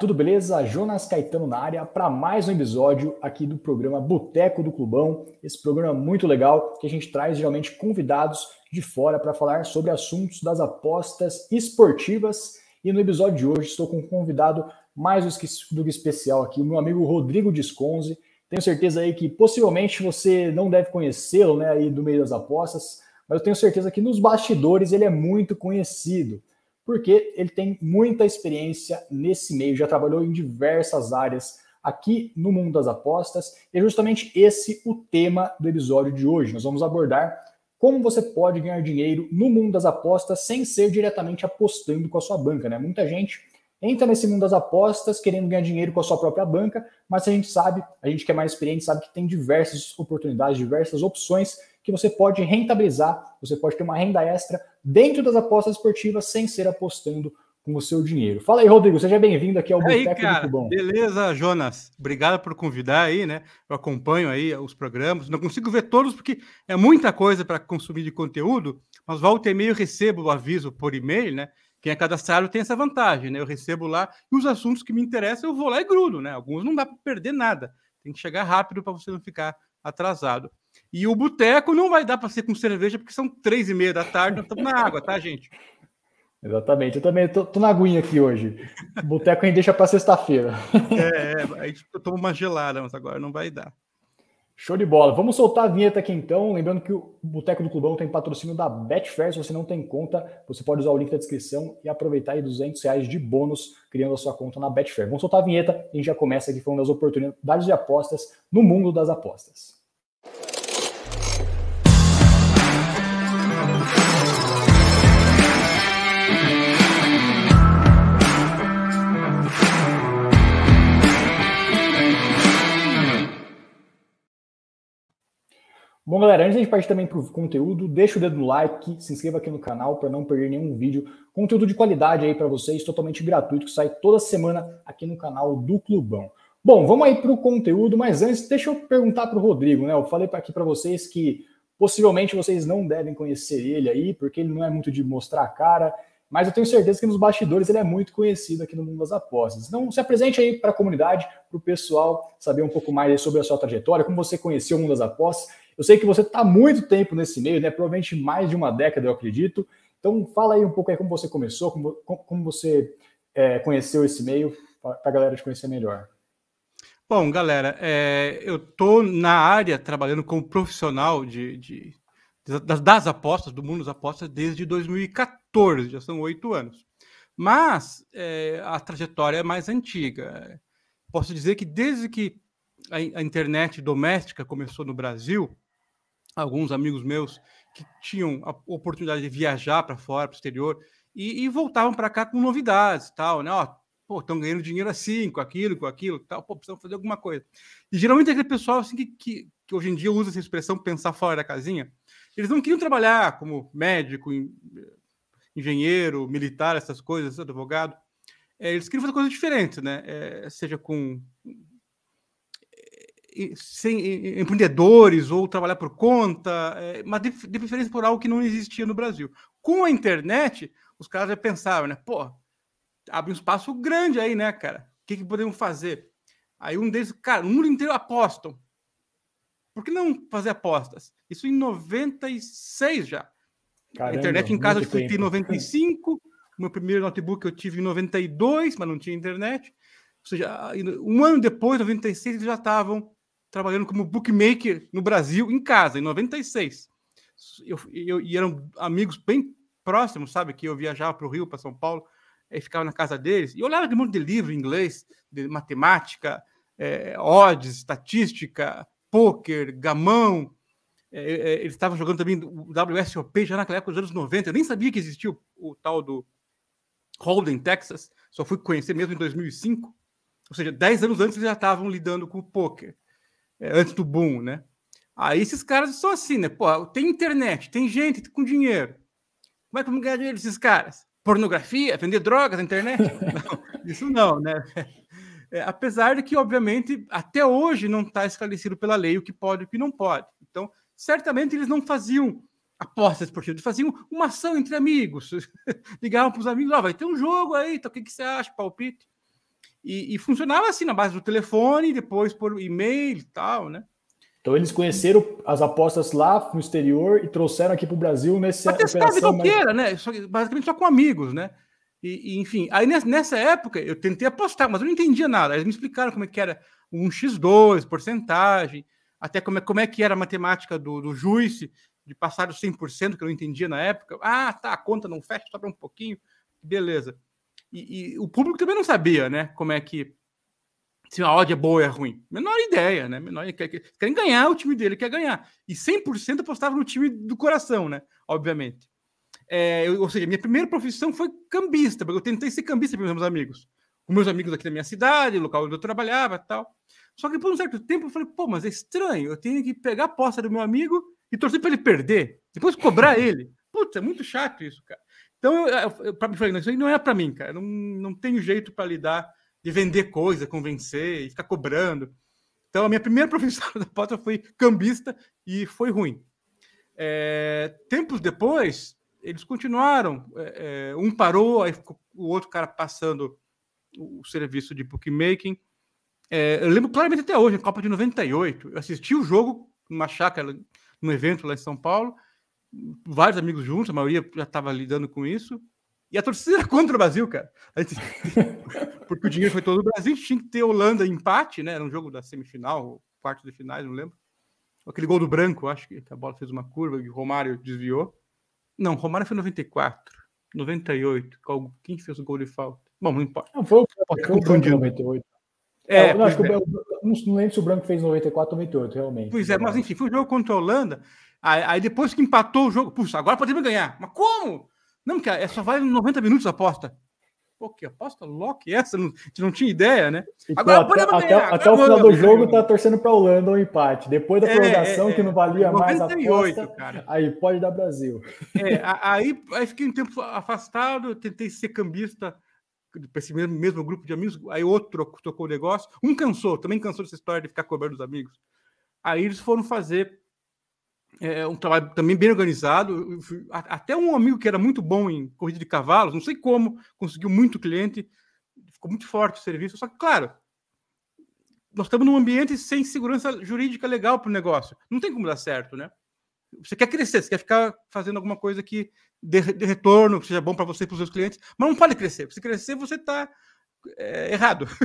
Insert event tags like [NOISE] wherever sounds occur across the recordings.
tudo beleza? Jonas Caetano na área para mais um episódio aqui do programa Boteco do Clubão. Esse programa muito legal que a gente traz geralmente convidados de fora para falar sobre assuntos das apostas esportivas. E no episódio de hoje estou com um convidado mais do que especial aqui, o meu amigo Rodrigo Disconze. Tenho certeza aí que possivelmente você não deve conhecê-lo, né, aí do meio das apostas, mas eu tenho certeza que nos bastidores ele é muito conhecido porque ele tem muita experiência nesse meio, já trabalhou em diversas áreas aqui no mundo das apostas. E é justamente esse o tema do episódio de hoje. Nós vamos abordar como você pode ganhar dinheiro no mundo das apostas sem ser diretamente apostando com a sua banca, né? Muita gente entra nesse mundo das apostas querendo ganhar dinheiro com a sua própria banca, mas a gente sabe, a gente que é mais experiente sabe que tem diversas oportunidades, diversas opções que você pode rentabilizar, você pode ter uma renda extra dentro das apostas esportivas sem ser apostando com o seu dinheiro. Fala aí, Rodrigo, seja bem-vindo aqui ao Boteco do Cubão. Beleza, Jonas. Obrigado por convidar aí, né? Eu acompanho aí os programas. Não consigo ver todos porque é muita coisa para consumir de conteúdo, mas volta e meio eu recebo o aviso por e-mail, né? Quem é cadastrado tem essa vantagem, né? Eu recebo lá e os assuntos que me interessam eu vou lá e grudo, né? Alguns não dá para perder nada. Tem que chegar rápido para você não ficar atrasado. E o boteco não vai dar para ser com cerveja, porque são três e meia da tarde, estamos na água, tá, gente? Exatamente, eu também tô, tô na aguinha aqui hoje. Boteco a gente deixa para sexta-feira. [LAUGHS] É, é, a gente toma uma gelada, mas agora não vai dar. Show de bola. Vamos soltar a vinheta aqui então. Lembrando que o Boteco do Clubão tem patrocínio da Betfair. Se você não tem conta, você pode usar o link da descrição e aproveitar aí 200 reais de bônus criando a sua conta na Betfair. Vamos soltar a vinheta e a gente já começa aqui falando das oportunidades de apostas no mundo das apostas. Bom, galera, antes de a gente partir também para o conteúdo, deixa o dedo no like, se inscreva aqui no canal para não perder nenhum vídeo. Conteúdo de qualidade aí para vocês, totalmente gratuito, que sai toda semana aqui no canal do Clubão. Bom, vamos aí para o conteúdo, mas antes, deixa eu perguntar para o Rodrigo, né? Eu falei aqui para vocês que possivelmente vocês não devem conhecer ele aí, porque ele não é muito de mostrar a cara, mas eu tenho certeza que nos bastidores ele é muito conhecido aqui no mundo das apostas. Então, se apresente aí para a comunidade, para o pessoal saber um pouco mais sobre a sua trajetória, como você conheceu o mundo das apostas eu sei que você está muito tempo nesse meio, né? Provavelmente mais de uma década, eu acredito. Então, fala aí um pouco aí como você começou, como, como você é, conheceu esse meio, para a galera te conhecer melhor. Bom, galera, é, eu estou na área trabalhando como profissional de, de das, das, apostas, do mundo das apostas, desde 2014, já são oito anos. Mas é, a trajetória é mais antiga. Posso dizer que desde que a, a internet doméstica começou no Brasil, alguns amigos meus que tinham a oportunidade de viajar para fora, para o exterior, e, e voltavam para cá com novidades, tal, né? Ó, pô, estão ganhando dinheiro assim, com aquilo, com aquilo, tal, pô, precisam fazer alguma coisa. E geralmente aquele pessoal assim que, que, que, hoje em dia usa essa expressão pensar fora da casinha, eles não queriam trabalhar como médico, engenheiro, militar, essas coisas, advogado. É, eles queriam fazer coisas diferentes, né? É, seja com sem empreendedores ou trabalhar por conta, é, mas de, de, preferência por algo que não existia no Brasil. Com a internet, os caras já pensavam, né? Pô, abre um espaço grande aí, né, cara? O que, que podemos fazer? Aí um deles, cara, o mundo inteiro apostam. Por que não fazer apostas? Isso em 96 já. Caramba, internet em casa eu fui em 95. O meu primeiro notebook eu tive em 92, mas não tinha internet. Ou seja, um ano depois, 96, eles já estavam trabalhando como bookmaker no Brasil, em casa, em 96. Eu, eu, e eram amigos bem próximos, sabe? Que eu viajava para o Rio, para São Paulo, e ficava na casa deles. E olhava de monte de livro em inglês, de matemática, é, odds, estatística, poker, gamão. É, é, eles estavam jogando também o WSOP já naquela época dos anos 90. Eu nem sabia que existia o, o tal do Holden, Texas. Só fui conhecer mesmo em 2005. Ou seja, 10 anos antes eles já estavam lidando com o poker é, antes do boom, né? Aí esses caras são assim, né? Pô, tem internet, tem gente com dinheiro. Como é que vamos ganhar dinheiro desses caras? Pornografia? Vender drogas na internet? [LAUGHS] não, isso não, né? É, apesar de que, obviamente, até hoje não está esclarecido pela lei o que pode e o que não pode. Então, certamente eles não faziam apostas esportivas, eles faziam uma ação entre amigos. [LAUGHS] Ligavam para os amigos, ó, oh, vai ter um jogo aí, então o que, que você acha, palpite? E, e, funcionava assim, na base do telefone, depois por e-mail e tal, né? Então eles conheceram as apostas lá no exterior e trouxeram aqui para o Brasil nessa operação. Qualquer, mais... né? Só, basicamente só com amigos, né? E, e, enfim, aí nessa época eu tentei apostar, mas eu não entendia nada. Eles me explicaram como é que era um X2, porcentagem, até como é, como é que era a matemática do, do juiz, de passar os 100%, que eu não entendia na época. Ah, tá, a conta não fecha, sobra um pouquinho, beleza. E, e, o público também não sabia, né, como é que se a odd é boa ou é ruim. Menor ideia, né? Menor quer, querem ganhar, o time dele quer ganhar. E 100% apostava no time do coração, né? Obviamente. É, eu, ou seja, minha primeira profissão foi cambista, porque eu tentei ser cambista para meus amigos. Com meus amigos aqui da minha cidade, local onde eu trabalhava tal. Só que por um certo tempo eu falei, pô, mas é estranho, eu tenho que pegar a aposta do meu amigo e torcer para ele perder, depois cobrar [LAUGHS] ele. Putz, é muito chato isso, cara. Então, eu, eu falei, não, isso aí não é para mim, cara. Não, não tenho jeito para lidar de vender coisa, convencer e ficar cobrando. Então, a minha primeira [LAUGHS] profissão da aposta foi cambista e foi ruim. É, tempos depois, eles continuaram. É, é, um parou, aí ficou o outro cara passando o serviço de bookmaking. É, eu lembro claramente até hoje, na Copa de 98, eu assisti o jogo numa chácara, num evento lá em São Paulo, vários amigos juntos, a maioria já estava lidando com isso, e a torcida era contra o Brasil, cara. Gente, [LAUGHS] porque o dinheiro foi todo do Brasil, a gente tinha que ter Holanda empate, né? Era um jogo da semifinal, quarto de finais, não lembro. Aquele gol do branco, acho que a bola fez uma curva e o Romário desviou. Não, Romário foi 94, 98. Quem fez o gol de falta? Bom, não importa. Não, foi o, foi o 98. É, não, acho é. que o, não lembro se o Branco fez 94 98, realmente. Pois é, mas enfim, foi um jogo contra a Holanda. Aí, aí depois que empatou o jogo, puxa, agora podemos ganhar. Mas como? Não, porque é só vale 90 minutos a aposta. Pô, que aposta Loki essa? Não, não tinha ideia, né? Então, agora até, podemos ganhar. Até, até o final do jogo tá torcendo para a Holanda um empate. Depois da é, prorrogação, é, é, que não valia 98, mais a aposta, cara. aí pode dar Brasil. É, aí, aí fiquei um tempo afastado, tentei ser cambista para esse mesmo, mesmo, grupo de amigos, aí outro tocou o negócio, um cansou, também cansou dessa história de ficar cobrando os amigos. Aí eles foram fazer é, um trabalho também bem organizado, até um amigo que era muito bom em corrida de cavalos, não sei como, conseguiu muito cliente, ficou muito forte o serviço, só que, claro, nós estamos num ambiente sem segurança jurídica legal para o negócio, não tem como dar certo, né? Você quer crescer, você quer ficar fazendo alguma coisa que dê, dê retorno, que seja bom para você e para os seus clientes, mas não pode crescer. Se crescer, você está é, errado. [LAUGHS]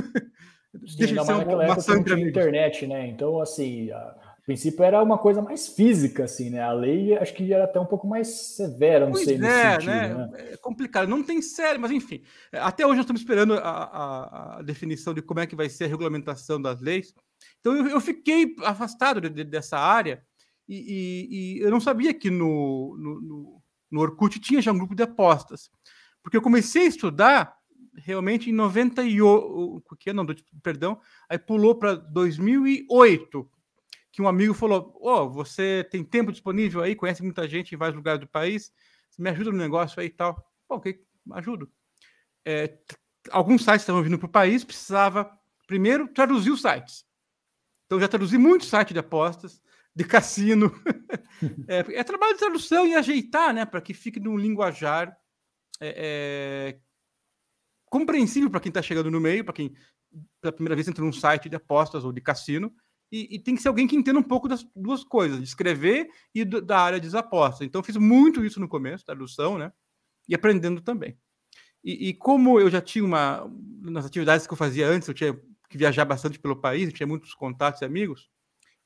Sim, Deixa de ser uma, maçã internet, né? Então, assim, a, o princípio era uma coisa mais física, assim, né? A lei acho que era até um pouco mais severa, não pois sei, é, sentido, né? né? É complicado, não tem série, mas enfim. Até hoje nós estamos esperando a, a, definição de como é que vai ser a regulamentação das leis. Então eu, eu fiquei afastado de, de, dessa área e, e, e, eu não sabia que no, no, no, no Orkut tinha já um grupo de apostas. Porque eu comecei a estudar realmente em 98, que não, perdão, aí pulou para 2008, que um amigo falou: "Ó, oh, você tem tempo disponível aí, conhece muita gente em vários lugares do país, você me ajuda no negócio aí e tal". Bom, ok, ajudo. É, alguns sites estavam vindo para o país, precisava primeiro traduzir os sites. Então já traduzi muitos sites de apostas, de cassino. [LAUGHS] é, é, trabalho de tradução e ajeitar, né, para que fique num linguajar é, é, compreensível para quem está chegando no meio, para quem pela primeira vez entra num site de apostas ou de cassino. E, e, tem que ser alguém que entenda um pouco das duas coisas, de escrever e do, da área de apostas. Então, fiz muito isso no começo, tradução, né? E aprendendo também. E, e, como eu já tinha uma. Nas atividades que eu fazia antes, eu tinha que viajar bastante pelo país, eu tinha muitos contatos e amigos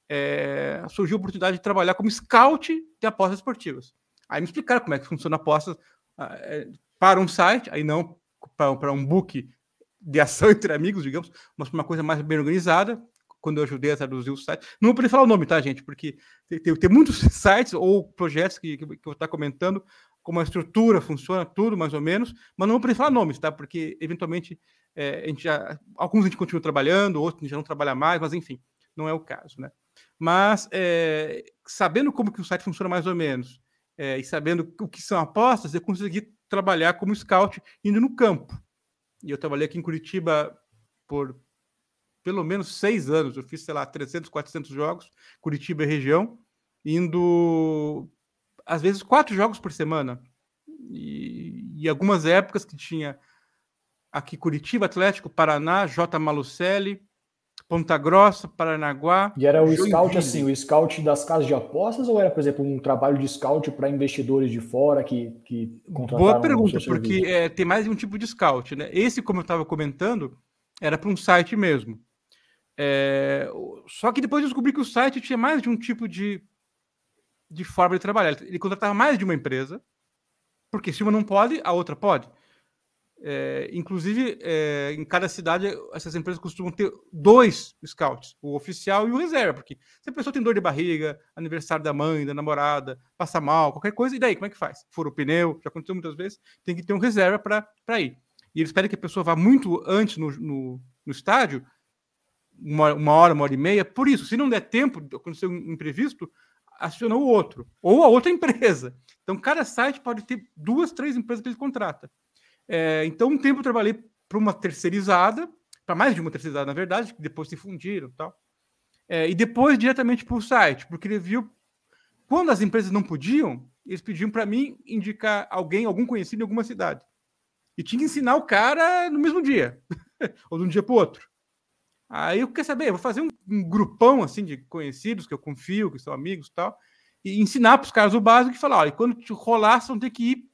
é, surgiu a oportunidade de trabalhar como scout de apostas esportivas. Aí me explicaram como é que funciona a aposta é, para um site, aí não para um book de ação [LAUGHS] entre amigos, digamos, mas uma coisa mais bem organizada, quando eu ajudei a traduzir o site. Não vou poder falar o nome, tá, gente? Porque tem, tem, muitos [LAUGHS] sites ou projetos que, que, que eu vou estar comentando, como a estrutura funciona, tudo mais ou menos, mas não vou poder falar nomes, tá? Porque, eventualmente, é, a gente já, alguns a gente continua trabalhando, outros a gente já não trabalha mais, mas enfim, não é o caso, né? Mas é, sabendo como que o site funciona mais ou menos é, e sabendo o que são apostas, eu consegui trabalhar como scout indo no campo. E eu trabalhei aqui em Curitiba por pelo menos seis anos. Eu fiz, sei lá, 300, 400 jogos, Curitiba e região, indo às vezes quatro jogos por semana. E, e algumas épocas que tinha aqui Curitiba, Atlético, Paraná, J. Malucelli, Ponta Grossa, Paranaguá. E era o Joinville. scout assim, o scout das casas de apostas ou era, por exemplo, um trabalho de scout para investidores de fora que, que Boa pergunta, porque é, tem mais de um tipo de scout, né? Esse, como eu estava comentando, era para um site mesmo. É, só que depois eu descobri que o site tinha mais de um tipo de, de forma de trabalhar. Ele contratava mais de uma empresa, porque se uma não pode, a outra pode. É, inclusive, é, em cada cidade, essas empresas costumam ter dois scouts, o oficial e o reserva, porque se a pessoa tem dor de barriga, aniversário da mãe, da namorada, passa mal, qualquer coisa, e daí, como é que faz? Fura o pneu, já aconteceu muitas vezes, tem que ter um reserva para ir. E eles pedem que a pessoa vá muito antes no, no, no estádio, uma, uma, hora, uma hora e meia, por isso, se não der tempo, acontecer um imprevisto, aciona o outro, ou a outra [LAUGHS] empresa. Então, cada site pode ter duas, três empresas que ele contrata. É, então, um tempo eu trabalhei para uma terceirizada, para mais de uma terceirizada, na verdade, que depois se fundiram e tal. É, e depois diretamente para o site, porque ele viu. Quando as empresas não podiam, eles pediam para mim indicar alguém, algum conhecido em alguma cidade. E tinha que ensinar o cara no mesmo dia, [LAUGHS] ou de um dia para o outro. Aí eu quer saber, eu vou fazer um, um, grupão assim de conhecidos que eu confio, que são amigos e tal, e ensinar para os caras o básico e falar: olha, quando te rolar, vocês vão ter que ir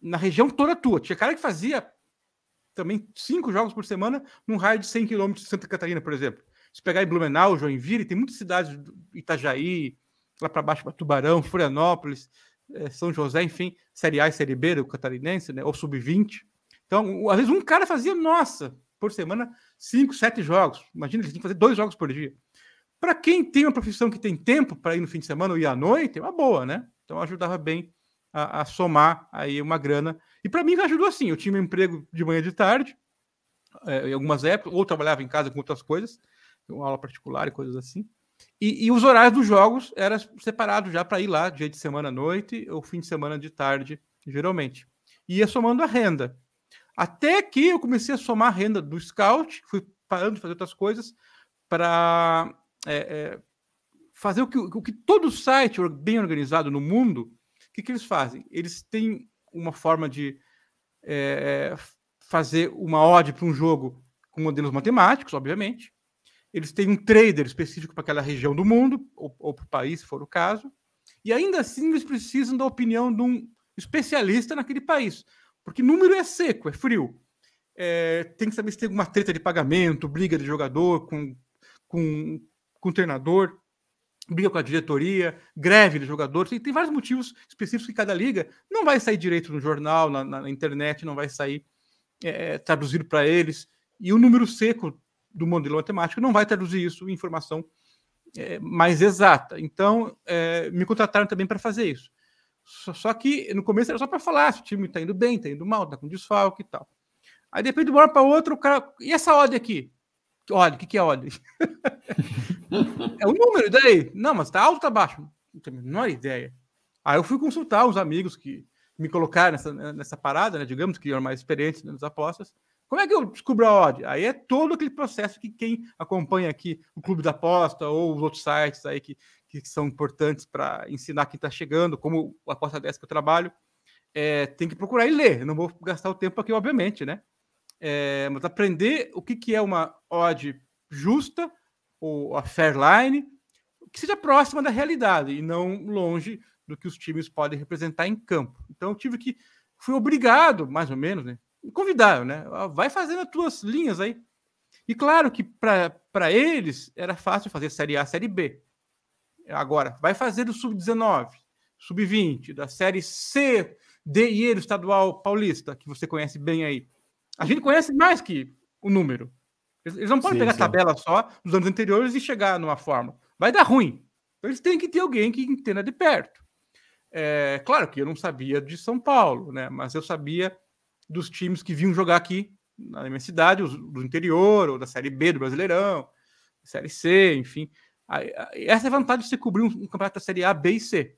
na região toda tua. Tinha cara que fazia também cinco jogos por semana num raio de 100 quilômetros de Santa Catarina, por exemplo. Se pegar em Blumenau, Joinville, tem muitas cidades, Itajaí, lá para baixo para Tubarão, Florianópolis, é, São José, enfim, Série A e Série B do catarinense, né, ou sub-20. Então, às vezes um cara fazia, nossa, por semana, cinco, sete jogos. Imagina, ele tem que fazer dois jogos por dia. Para quem tem uma profissão que tem tempo para ir no fim de semana ou ir à noite, é uma boa, né? Então ajudava bem a, a somar aí uma grana. E para mim ajudou assim. Eu tinha um emprego de manhã e de tarde, é, em algumas épocas, ou trabalhava em casa com outras coisas, uma aula particular e coisas assim. E, e os horários dos jogos eram separados já para ir lá, dia de semana à noite ou fim de semana de tarde, geralmente. E ia somando a renda. Até que eu comecei a somar a renda do scout, fui parando de fazer outras coisas para é, é, fazer o que, o que todo site bem organizado no mundo que, que eles fazem? Eles têm uma forma de é, fazer uma odd para um jogo com modelos matemáticos, obviamente. Eles têm um trader específico para aquela região do mundo, ou, ou para o país, se for o caso. E ainda assim, eles precisam da opinião de um especialista naquele país. Porque número é seco, é frio. É, tem que saber se tem alguma treta de pagamento, briga de jogador com, com, com o treinador briga com a diretoria, greve de jogadores, tem, tem, vários motivos específicos que cada liga não vai sair direito no jornal, na, na internet, não vai sair é, traduzido para eles, e o número seco do modelo matemático não vai traduzir isso em informação é, mais exata. Então, é, me contrataram também para fazer isso. Só, só, que no começo era só para falar se o time está indo bem, está indo mal, está com desfalque e tal. Aí depois de uma hora para outra, o cara. E essa odd aqui? Olha, o que, que é odd? [LAUGHS] é o número, daí? Não, mas tá alto ou tá baixo? Não tenho a menor ideia. Aí eu fui consultar os amigos que me colocaram nessa, nessa parada, né? Digamos que eram mais experientes nas apostas. Como é que eu descubro a odd? Aí é todo aquele processo que quem acompanha aqui o clube da aposta ou os outros sites aí que, que são importantes para ensinar quem está chegando, como o Aposta 10 que eu trabalho, é, tem que procurar e ler. Eu não vou gastar o tempo aqui, obviamente, né? é, mas aprender o que, que é uma odd justa, ou a fair line, que seja próxima da realidade e não longe do que os times podem representar em campo. Então eu tive que, fui obrigado, mais ou menos, né? Convidaram, né? Vai fazendo as tuas linhas aí. E claro que para eles era fácil fazer Série A, Série B. Agora, vai fazer do Sub-19, Sub-20, da Série C, D e E do Estadual Paulista, que você conhece bem aí. A gente conhece mais que o número. Eles não podem sim, pegar sim. a tabela só dos anos anteriores e chegar numa forma. Vai dar ruim. Então eles têm que ter alguém que entenda de perto. É, claro que eu não sabia de São Paulo, né? Mas eu sabia dos times que vinham jogar aqui na minha cidade, os, do interior, ou da Série B do Brasileirão, Série C, enfim. Essa é a vantagem de você cobrir um, um campeonato da Série A, B e C.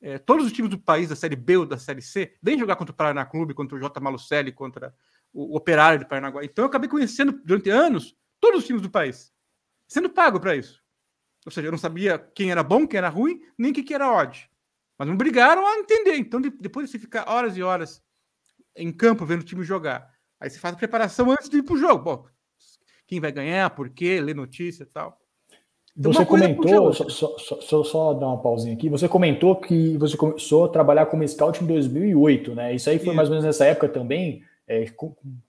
É, todos os times do país da Série B ou da Série C, vêm jogar contra o Paraná Clube, contra o J. Malucelli, contra o Operário de Paranaguá. Então eu acabei conhecendo durante anos todos os times do país, sendo pago para isso. Ou seja, eu não sabia quem era bom, quem era ruim, nem o que, que era odd. Mas me obrigaram a entender. Então, depois de você ficar horas e horas em campo vendo o time jogar, Aí você faz a preparação antes de ir pro jogo. Bom, quem vai ganhar, por quê, ler notícia e tal. Então, você comentou, só, só, só, só, dar uma pausinha aqui, você comentou que você começou a trabalhar como scout em 2008, né? Isso aí foi Isso. mais ou menos nessa época também, é,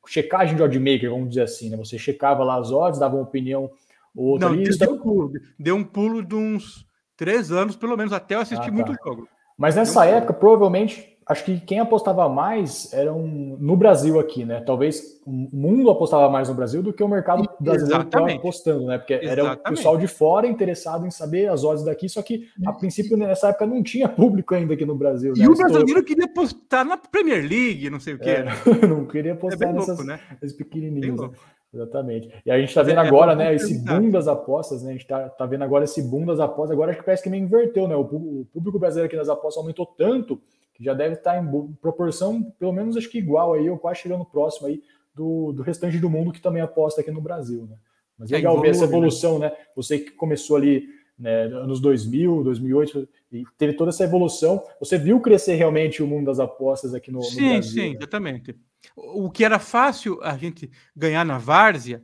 checagem de oddmaker, vamos dizer assim, né? Você checava lá as odds, dava uma opinião ou outra Não, lista. Deu um, pulo, deu um pulo de uns três anos, pelo menos, até eu assistir ah, tá. muito jogo. Mas nessa época, provavelmente, acho que quem apostava mais era um, no Brasil aqui, né? Talvez o mundo apostava mais no Brasil do que o mercado brasileiro estava apostando, né? Porque Exatamente. era o pessoal de fora interessado em saber as odds daqui, só que a princípio nessa época não tinha público ainda aqui no Brasil. Né? E o brasileiro queria apostar na Premier League, não sei o quê. É, [LAUGHS] não queria apostar é nessas, né? nesses pequenininhos. Né? Exatamente. E a gente está vendo é, agora, é né, esse boom das apostas, né? A gente está tá vendo agora esse boom das apostas. Agora acho que parece que me inverteu, né? O, o público brasileiro aqui nas apostas aumentou tanto que já deve estar em proporção, pelo menos acho que igual aí, ou quase chegando próximo aí do, do restante do mundo que também aposta aqui no Brasil, né? Mas é legal ver essa né? evolução, né? Você que começou ali né, anos 2000, 2008 e teve toda essa evolução, você viu crescer realmente o mundo das apostas aqui no, sim, no Brasil? Sim, sim, né? exatamente. O que era fácil a gente ganhar na várzea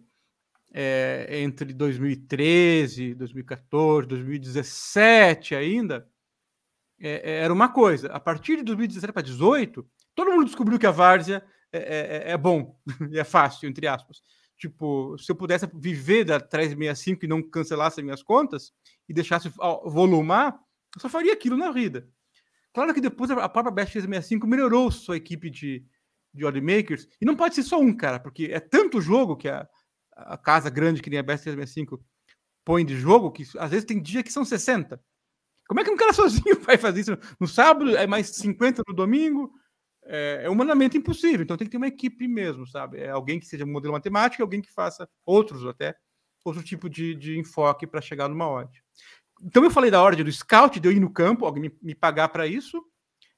é, entre 2013, 2014, 2017 ainda, é, é, era uma coisa. A partir de 2017 para 2018, todo mundo descobriu que a várzea é, é, é, é bom [LAUGHS] e é fácil, entre aspas. Tipo, se eu pudesse viver da 365 e não cancelasse minhas contas e deixasse volumar, eu só faria aquilo na vida. Claro que depois a própria Best 365 melhorou sua equipe de, de oddmakers, e não pode ser só um, cara, porque é tanto jogo que a, a casa grande que nem a Best 365 põe de jogo, que às vezes tem dia que são 60. Como é que um cara [LAUGHS] sozinho vai fazer isso no sábado? É mais 50 no domingo? É, é humanamente impossível. Então tem que ter uma equipe mesmo, sabe? É alguém que seja modelo matemático, alguém que faça outros até, outro tipo de, de enfoque para chegar numa odd. Então eu falei da ordem do scout, de eu ir no campo, alguém me, me pagar para isso.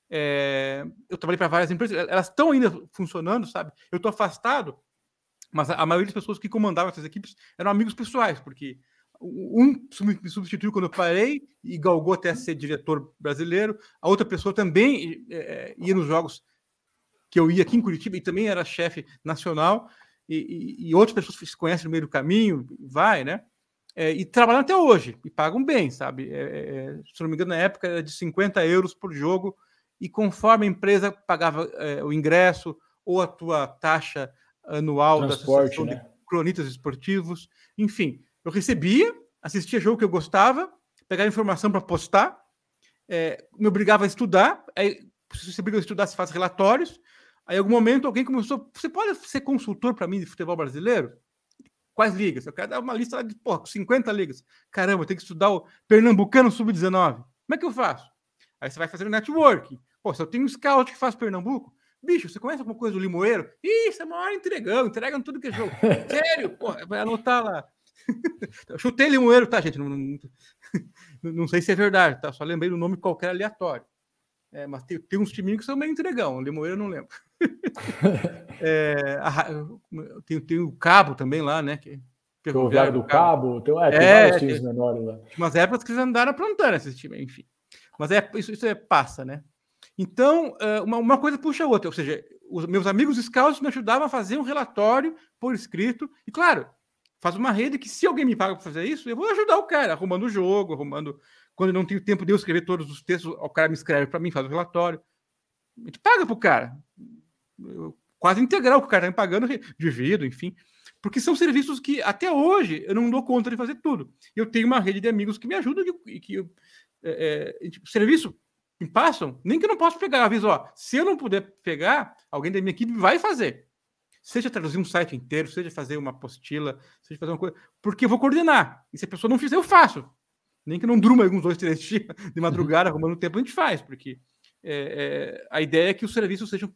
É, eu trabalhei para várias empresas, elas estão ainda funcionando, sabe? Eu estou afastado, mas a, a maioria das pessoas que comandavam essas equipes eram amigos pessoais, porque um me substituiu quando eu parei e galgou até ser diretor brasileiro. A outra pessoa também é, ia nos jogos que eu ia aqui em Curitiba e também era chefe nacional. E, e, e, outras pessoas se conhecem no meio do caminho, vai, né? É, e trabalham até hoje e pagam bem, sabe? É, é, se não me engano, na época era de 50 euros por jogo. E conforme a empresa pagava é, o ingresso ou a tua taxa anual Transporte, da Associação né? de Cronistas Esportivos, enfim, eu recebia, assistia jogo que eu gostava, pegava informação para postar, é, me obrigava a estudar. Aí, se você obriga a estudar, você faz relatórios. Aí, em algum momento, alguém começou. Você pode ser consultor para mim de futebol brasileiro? Quais ligas? Eu quero dar uma lista de porra, 50 ligas. Caramba, eu tenho que estudar o Pernambucano Sub-19. Como é que eu faço? Aí você vai fazer o networking. Pô, se eu tenho um scout que faz Pernambuco, bicho, você conhece alguma coisa do Limoeiro? Ih, você é maior entregão, entregam tudo que é jogo. [LAUGHS] Sério, porra, vai anotar lá. Eu [LAUGHS] chutei Limoeiro, tá, gente? Não, não, não, sei se é verdade, tá? Só lembrei do nome qualquer aleatório. É, mas tem, tem uns timinhos que são meio entregão. Limoeiro eu não lembro. [LAUGHS] é, a, tem, tem o Cabo também lá, né? Que, o Viário do Cabo, tem, é, tem é, vários times menores lá. Umas épocas que eles andaram aprontando esses times, enfim. Mas é, isso, isso é, passa, né? Então, é, uma, uma coisa puxa a outra. Ou seja, os meus amigos scouts me ajudavam a fazer um relatório por escrito. E, claro, faz uma rede que, se alguém me paga para fazer isso, eu vou ajudar o cara, arrumando o jogo, arrumando. Quando eu não tenho tempo de eu escrever todos os textos, o cara me escreve para mim, faz o relatório. A gente paga para o cara. Eu, quase integral que o cara está me pagando, divido, enfim. Porque são serviços que, até hoje, eu não dou conta de fazer tudo. Eu tenho uma rede de amigos que me ajudam e que, é, é, tipo, serviço me passam, nem que eu não possa pegar. Aviso, ó, se eu não puder pegar, alguém da minha equipe vai fazer. Seja traduzir um site inteiro, seja fazer uma apostila, seja fazer uma coisa, porque eu vou coordenar. E se a pessoa não fizer, eu faço. Nem que não durma alguns dois, três [LAUGHS] dias de madrugada, uhum. arrumando tempo, a gente faz, porque é, é, a ideia é que os serviços sejam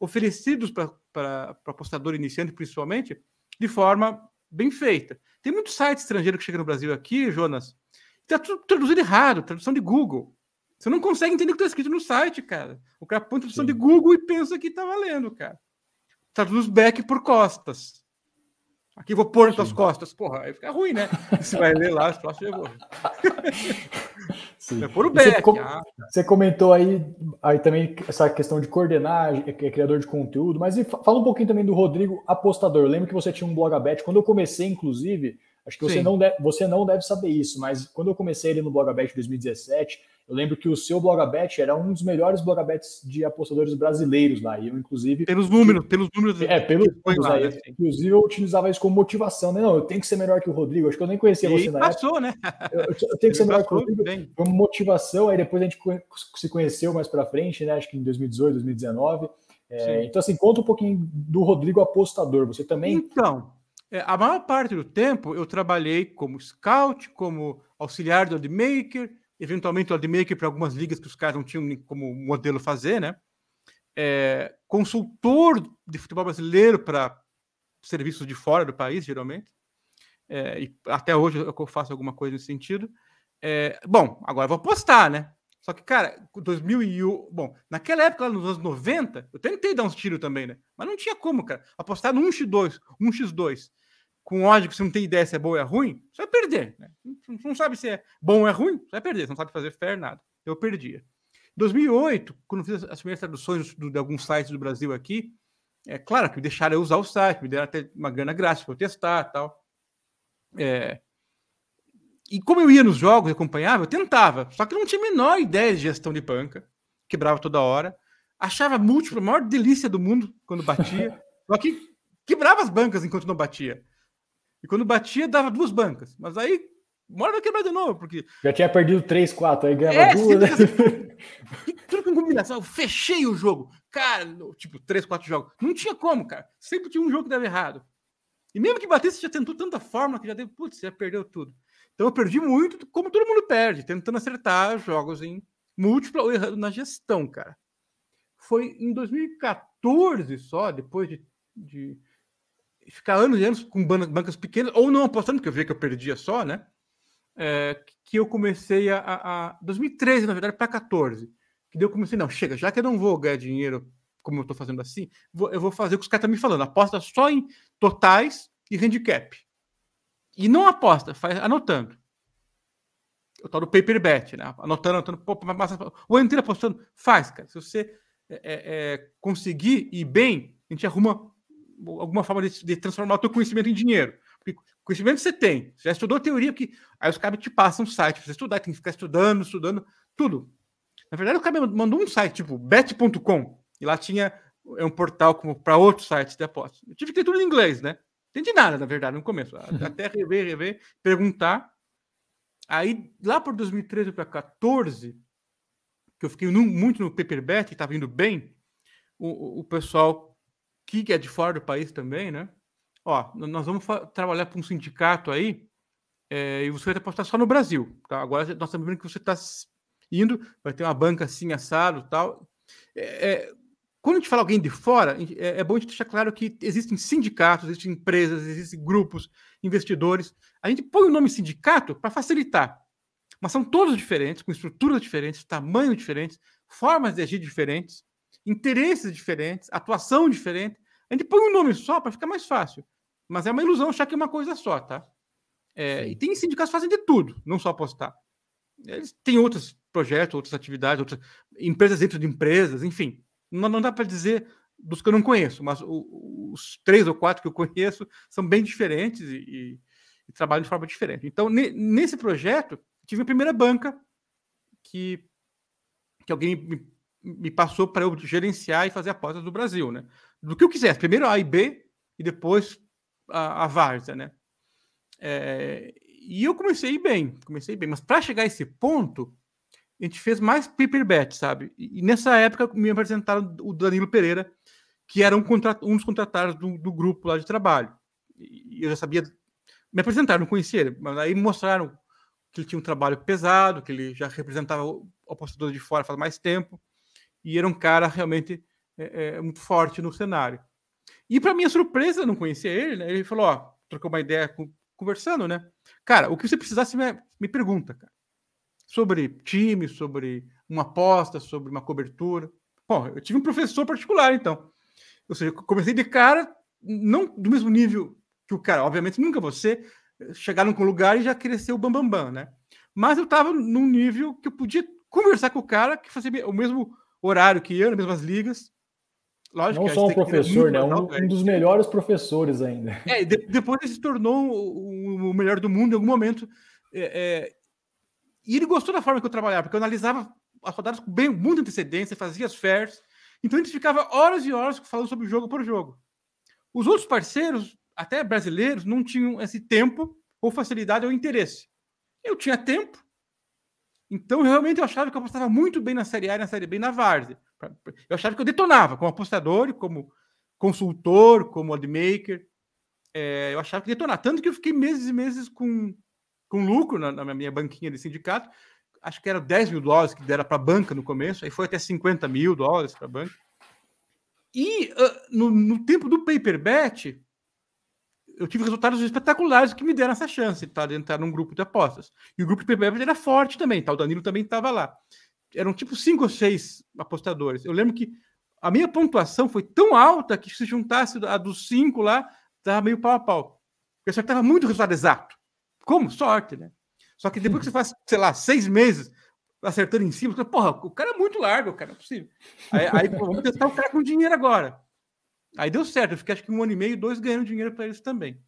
oferecidos para apostador iniciante, principalmente, de forma bem feita. Tem muito site estrangeiro que chega no Brasil aqui, Jonas, está tudo traduzido errado, tradução de Google. Você não consegue entender o que está escrito no site, cara. O cara põe tradução Sim. de Google e pensa que está valendo, cara traduz back por costas. Aqui vou pôr nas tuas costas. Porra, aí fica ruim, né? [LAUGHS] Você vai ler lá, próximas eu vou. Sim. Por o Beck, você, com, ah. você, comentou aí, aí também essa questão de coordenar, é, é criador de conteúdo, mas fala um pouquinho também do Rodrigo Apostador. Eu lembro que você tinha um Blogabet. Quando eu comecei, inclusive, acho que você não, deve, você não deve saber isso, mas quando eu comecei ali no Blogabet 2017, eu lembro que o seu Blogabet era um dos melhores Blogabets de apostadores brasileiros lá. E eu, inclusive. Pelos números, pelos números. É, pelos números. Assim. Inclusive, eu utilizava isso como motivação. Né? Não, eu tenho que ser melhor que o Rodrigo. Acho que eu nem conhecia e você na passou, época. né? Eu, eu tenho que ser melhor que o Rodrigo. Bem. Como motivação. Aí depois a gente se conheceu mais para frente, né? Acho que em 2018, 2019. É, então, assim, conta um pouquinho do Rodrigo apostador. Você também. Então, é, a maior parte do tempo eu trabalhei como scout, como auxiliar do maker eventualmente o Admaker para algumas ligas que os caras não tinham como modelo fazer, né? É, consultor de futebol brasileiro para serviços de fora do país, geralmente. É, e até hoje eu faço alguma coisa nesse sentido. É, bom, agora vou postar, né? Só que, cara, 2001. Bom, naquela época, nos anos 90, eu tentei dar uns tiros também, né? Mas não tinha como, cara. Apostar no 1x2, 1x2 com ódio que você não tem ideia se é bom ou é ruim, você vai perder. Né? Você não sabe se é bom ou é ruim, você vai perder. Você não sabe fazer fair nada. Eu perdia. Em 2008, quando fiz as primeiras traduções de alguns sites do Brasil aqui, é claro que deixaram eu usar o site, me deram até uma grana grátis para eu testar tal. É... E como eu ia nos jogos acompanhava, eu tentava. Só que não tinha a menor ideia de gestão de banca. Quebrava toda hora. Achava múltiplo a maior delícia do mundo quando batia. [LAUGHS] só que quebrava as bancas enquanto não batia. E quando batia, dava duas bancas. Mas aí, uma hora vai quebrar de novo, porque. Já tinha perdido três, quatro, aí ganhava é, duas. Né? Tudo com combinação. Eu fechei o jogo. Cara, tipo, três, quatro jogos. Não tinha como, cara. Sempre tinha um jogo que dava errado. E mesmo que batesse, já tentou tanta forma que já deu, putz, já perdeu tudo. Então eu perdi muito, como todo mundo perde, tentando acertar jogos em múltipla ou errando na gestão, cara. Foi em 2014 só, depois de, de ficar anos e anos com bancas pequenas, ou não apostando, porque eu via que eu perdia só, né? É, que eu comecei a, a, a 2013, na verdade, para 14. Que daí eu comecei, não, chega, já que eu não vou ganhar dinheiro como eu estou fazendo assim, vou, eu vou fazer o que os caras estão me falando. Aposta só em totais e handicap. E não aposta, faz anotando. O tal do paper bet, né? Anotando, anotando. Pô, o ano inteiro apostando. Faz, cara. Se você é, é, é conseguir ir bem, a gente arruma alguma forma de, de, transformar o teu conhecimento em dinheiro. Porque conhecimento você tem, você já estudou teoria, que aí os caras te passam um site para você estudar, tem que ficar estudando, estudando, tudo. Na verdade, o cara me mandou um site tipo bet.com, e lá tinha é um portal como para outros sites de apostas. Eu tive que ter tudo em inglês, né? Entendi nada, na verdade, no começo. [LAUGHS] Até rever, rever, perguntar. Aí, lá por 2013 para 2014, que eu fiquei no, muito no paperbet, que estava indo bem, o, o pessoal que é de fora do país também, né? Ó, nós vamos trabalhar para um sindicato aí é, e você vai apostar só no Brasil, tá? Agora nós estamos vendo que você está indo, vai ter uma banca assim, assado tal. É, é, quando a gente fala alguém de fora, é, é, bom a gente deixar claro que existem sindicatos, existem empresas, existem grupos, investidores. A gente põe o nome sindicato para facilitar, mas são todos diferentes, com estruturas diferentes, tamanhos diferentes, formas de agir diferentes interesses diferentes, atuação diferente. A gente põe um nome só para ficar mais fácil. Mas é uma ilusão achar que é uma coisa só, tá? É, e tem sindicatos que fazem de tudo, não só apostar. Eles têm outros projetos, outras atividades, outras empresas dentro de empresas, enfim. Não, não dá para dizer dos que eu não conheço, mas o, os três ou quatro que eu conheço são bem diferentes e, e, e trabalham de forma diferente. Então, ne, nesse projeto, tive a primeira banca que, que alguém me me passou para eu gerenciar e fazer apostas do Brasil, né? Do que eu quisesse. Primeiro a e B e depois a, a Várzea, né? É, e eu comecei bem, comecei bem. Mas para chegar a esse ponto, a gente fez mais paper bet, sabe? E, nessa época me apresentaram o Danilo Pereira, que era um, um dos contratados do, do, grupo lá de trabalho. E eu já sabia... Me apresentaram, não conhecia ele, mas aí mostraram que ele tinha um trabalho pesado, que ele já representava o apostador de fora faz mais tempo e era um cara realmente é, é, muito forte no cenário. E para minha surpresa, eu não conhecia ele, né? Ele falou, ó, trocou uma ideia com, conversando, né? Cara, o que você precisasse me, me pergunta, cara. Sobre time, sobre uma aposta, sobre uma cobertura. Bom, eu tive um professor particular, então. Ou seja, comecei de cara, não do mesmo nível que o cara, obviamente, nunca você chegaram com lugar e já cresceu o bambambam, bam, bam, né? mas eu estava num nível que eu podia conversar com o cara que fazia o mesmo horário que eu, nas mesmas ligas. Lógico, não só um professor, né? Um, um, dos melhores professores ainda. É, de, depois ele se tornou o, o, melhor do mundo em algum momento. É, é, e ele gostou da forma que eu trabalhava, porque eu analisava as rodadas com bem, muita antecedência, fazia as fairs. Então a gente ficava horas e horas falando sobre jogo por jogo. Os outros parceiros, até brasileiros, não tinham esse tempo ou facilidade ou interesse. Eu tinha tempo, então realmente eu achava que eu apostava muito bem na Série A e na Série B na Várzea. Eu achava que eu detonava como apostador, como consultor, como oddmaker. É, eu achava que detonava. Tanto que eu fiquei meses e meses com, com lucro na, na minha banquinha de sindicato. Acho que era 10 mil dólares que deram para a banca no começo, aí foi até 50 mil dólares para a banca. E uh, no, no, tempo do paper bet, eu tive resultados espetaculares que me deram essa chance tá, de entrar num grupo de apostas. E o grupo de bet era forte também, tá? o Danilo também estava lá eram tipo cinco ou seis apostadores. Eu lembro que a minha pontuação foi tão alta que se juntasse a dos cinco lá, estava meio pau a pau. Eu só estava muito resultado exato. Como? Sorte, né? Só que depois que você [LAUGHS] faz, sei lá, seis meses acertando em cima, você fala, porra, o cara é muito largo, cara, não é possível. Aí, aí vamos testar o cara com dinheiro agora. Aí deu certo, eu fiquei acho que um ano e meio, dois ganhando dinheiro para eles também.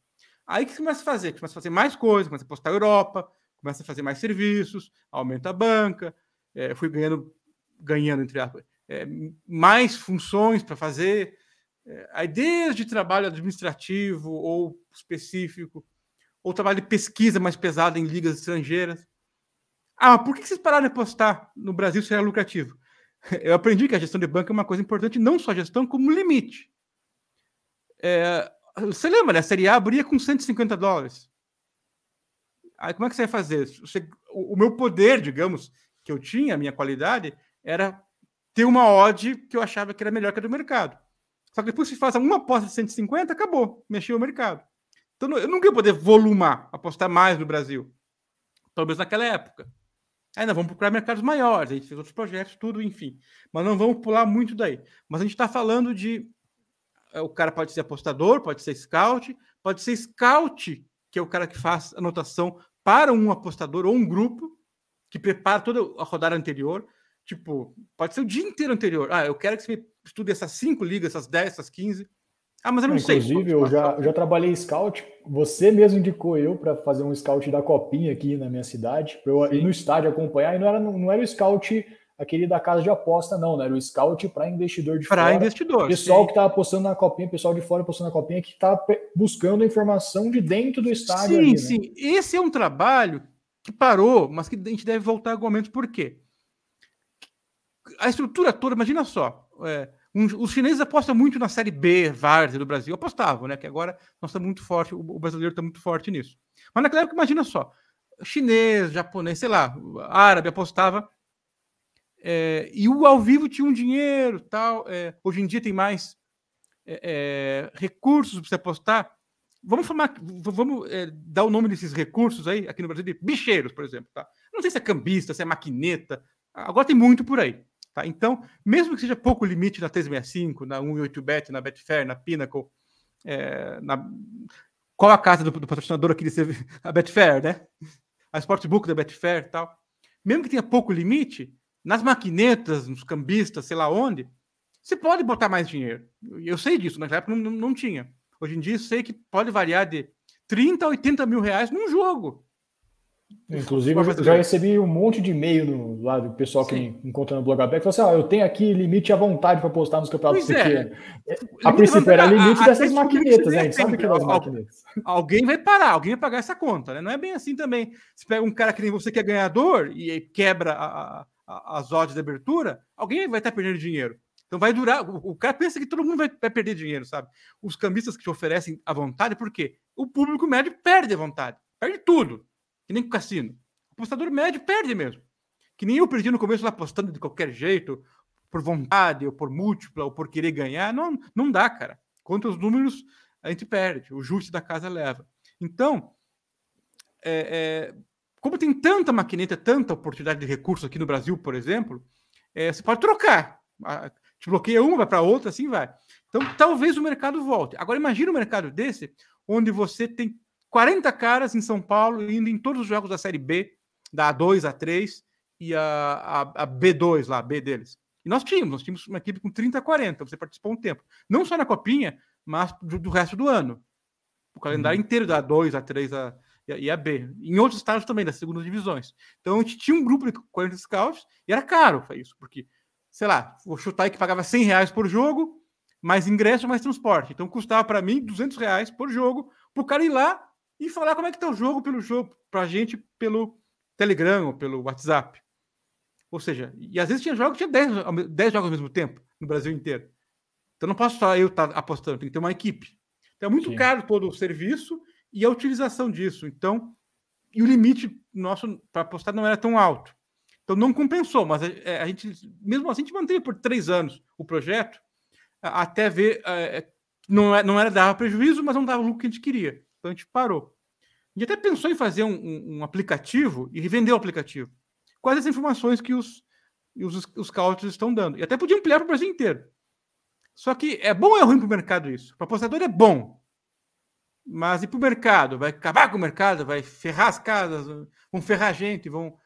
Aí que você começa a fazer? Começa a fazer mais coisas, começa a apostar Europa, começa a fazer mais serviços, aumenta a banca, é, fui ganhando, ganhando entre aspas, é, mais funções para fazer. É, aí desde trabalho administrativo ou específico, ou trabalho de pesquisa mais pesado em ligas estrangeiras. Ah, por que vocês pararam de apostar no Brasil se era lucrativo? [LAUGHS] Eu aprendi que a gestão de banco é uma coisa importante, não só gestão, como limite. É, você lembra, né? A Série A abria com 150 dólares. Aí como é que você vai fazer? Você, o, o, meu poder, digamos, que eu tinha, a minha qualidade, era ter uma odd que eu achava que era melhor que a do mercado. Só que depois que faz uma aposta de 150, acabou, mexeu o mercado. Então eu nunca ia poder volumar, apostar mais no Brasil. Talvez naquela época. Ainda vamos procurar mercados maiores, a gente fez outros projetos, tudo, enfim. Mas não vamos pular muito daí. Mas a gente está falando de. É, o cara pode ser apostador, pode ser scout, pode ser scout, que é o cara que faz anotação para um apostador ou um grupo, que prepara toda a rodada anterior. Tipo, pode ser o dia inteiro anterior. Ah, eu quero que você estude essas cinco ligas, essas 10, essas 15. Ah, mas eu não Inclusive, sei. Inclusive, eu já, eu já trabalhei scout. Você mesmo indicou eu para fazer um scout da Copinha aqui na minha cidade, para eu Sim. ir no estádio acompanhar. E não era, não era o scout aquele da casa de aposta, não, né? Era o scout para investidor de pra fora. Para investidor. Pessoal sim. que está apostando na copinha, pessoal de fora apostando na copinha, que está buscando a informação de dentro do estádio. Sim, ali, né? sim. Esse é um trabalho que parou, mas que a gente deve voltar a argumentos. Por quê? A estrutura toda, imagina só. É, um, os chineses apostam muito na série B, Várzea do Brasil. Apostavam, né? Que agora nós estamos muito forte, o brasileiro está muito forte nisso. Mas naquela época, imagina só. Chinês, japonês, sei lá, árabe apostava. É, e o ao vivo tinha um dinheiro tal. É, hoje em dia tem mais é, é, recursos para você apostar. Vamos formar, vamos é, dar o nome desses recursos aí, aqui no Brasil, de bicheiros, por exemplo. Tá? Não sei se é cambista, se é maquineta. Agora tem muito por aí. Tá? Então, mesmo que seja pouco limite na 365, na 188bet, na Betfair, na Pinnacle, é, na... qual a casa do, do patrocinador aqui de [LAUGHS] a Betfair, né? A Sportbook da Betfair e tal. Mesmo que tenha pouco limite, nas maquinetas, nos cambistas, sei lá onde, você pode botar mais dinheiro. Eu sei disso, naquela época não, não tinha. Hoje em dia, sei que pode variar de 30 a 80 mil reais num jogo. Inclusive, eu já recebi um monte de e-mail no, lá do pessoal que me encontra no Blogaback. Falou assim: ah, eu tenho aqui limite à vontade para postar nos campeonatos. Pois é. A princípio era limite a, dessas a maquinetas, né? A gente sabe que é das maquinetas. Alguém vai parar, alguém vai pagar essa conta, né? Não é bem assim também. Se pega um cara que nem você que é ganhador e quebra a, as odds de abertura, alguém vai estar perdendo dinheiro. Então vai durar. O, cara pensa que todo mundo vai, vai, perder dinheiro, sabe? Os cambistas que te oferecem à vontade, por quê? O público médio perde a vontade, perde tudo. Que nem com o cassino. O apostador médio perde mesmo. Que nem eu perdi no começo lá apostando de qualquer jeito, por vontade, ou por múltipla, ou por querer ganhar. Não, não dá, cara. Quantos números a gente perde, o justo da casa leva. Então, é, é, como tem tanta maquineta, tanta oportunidade de recurso aqui no Brasil, por exemplo, é, você pode trocar te bloqueia uma, vai para outra, assim vai. Então, talvez o mercado volte. Agora, imagine um mercado desse, onde você tem 40 caras em São Paulo, indo em todos os jogos da Série B, da A2, A3 e a, a, a B2 lá, a B deles. E nós tínhamos, nós tínhamos uma equipe com 30 a 40, você participou um tempo. Não só na copinha, mas do, do resto do ano. O calendário uhum. inteiro da A2, A3 a, e a B. Em outros estados também, das segundas divisões. Então a gente tinha um grupo de 40 scouts e era caro foi isso, porque, sei lá, vou chutar aí que pagava 100 reais por jogo, mais ingresso, mais transporte. Então custava para mim 200 reais por jogo, para o cara ir lá e falar como é que tá o jogo pelo jogo, para a gente pelo Telegram ou pelo WhatsApp. Ou seja, e às vezes tinha jogos tinha 10, 10 jogos ao mesmo tempo no Brasil inteiro. Então não posso só eu estar tá apostando, tem que ter uma equipe. Então é muito Sim. caro todo o serviço e a utilização disso. Então, e o limite nosso para apostar não era tão alto. Então não compensou, mas a, é, a, gente, mesmo assim, a gente manteve por três anos o projeto até ver. É, não, é, não era dar prejuízo, mas não dava o lucro que a gente queria. Então a gente parou. A gente até pensou em fazer um, um, um aplicativo e revender o aplicativo. Quais as informações que os, os, os scouts estão dando. E até podia ampliar para o Brasil inteiro. Só que é bom ou é ruim para o mercado isso? Para apostador é bom. Mas e para o mercado? Vai acabar com o mercado? Vai ferrar as casas? Vão ferrar a gente? Vão,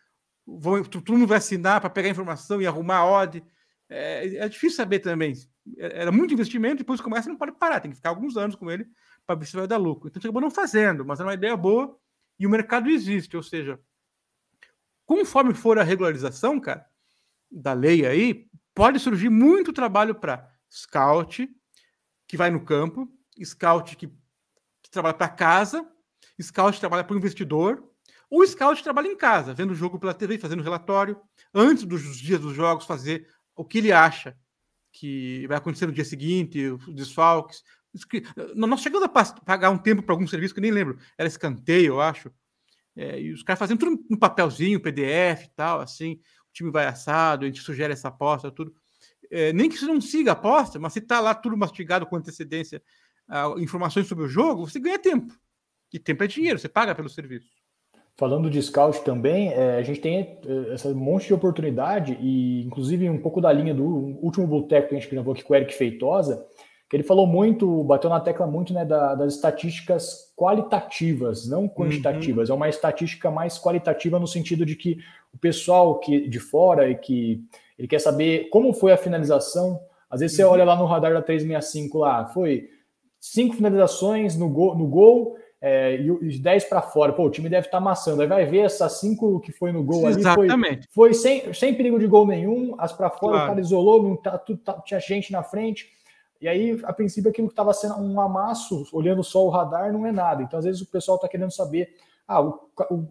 vão, todo mundo vai assinar para pegar informação e arrumar a odd? É, é, difícil saber também. É, era muito investimento, depois começa e não pode parar, tem que ficar alguns anos com ele para ver se vai dar lucro. Então, acabou não fazendo, mas é uma ideia boa e o mercado existe. Ou seja, conforme for a regularização, cara, da lei aí, pode surgir muito trabalho para scout, que vai no campo, scout que trabalha para casa, scout trabalha para o investidor, ou scout trabalha em casa, vendo o jogo pela TV, fazendo relatório, antes dos dias dos jogos, fazer o que ele acha que vai acontecer no dia seguinte, os desfalques. Nós chegamos a pagar um tempo para algum serviço que eu nem lembro, era escanteio, eu acho. É, e os caras fazendo tudo no papelzinho, PDF e tal, assim, o time vai assado, a gente sugere essa aposta, tudo. É, nem que você não siga a aposta, mas se está lá tudo mastigado com antecedência, uh, informações sobre o jogo, você ganha tempo. E tempo é dinheiro, você paga pelo serviço. Falando de scout também, é, a gente tem é, essa monte de oportunidade, e inclusive um pouco da linha do último boteco que a gente gravou aqui com o Eric Feitosa, que ele falou muito, bateu na tecla muito né, da, das estatísticas qualitativas, não quantitativas. Uhum. É uma estatística mais qualitativa no sentido de que o pessoal que de fora e que ele quer saber como foi a finalização. Às vezes uhum. você olha lá no radar da 365 lá, foi cinco finalizações no gol, no gol é, e os 10 para fora. Pô, o time deve estar tá amassando. Aí vai ver essas cinco que foi no gol Exatamente. ali. Foi, foi sem, sem perigo de gol nenhum. As para fora, claro. o cara isolou, não tá, tudo, tá, tinha gente na frente. E aí, a princípio, aquilo que estava sendo um amasso, olhando só o radar, não é nada. Então, às vezes, o pessoal está querendo saber. Ah, o,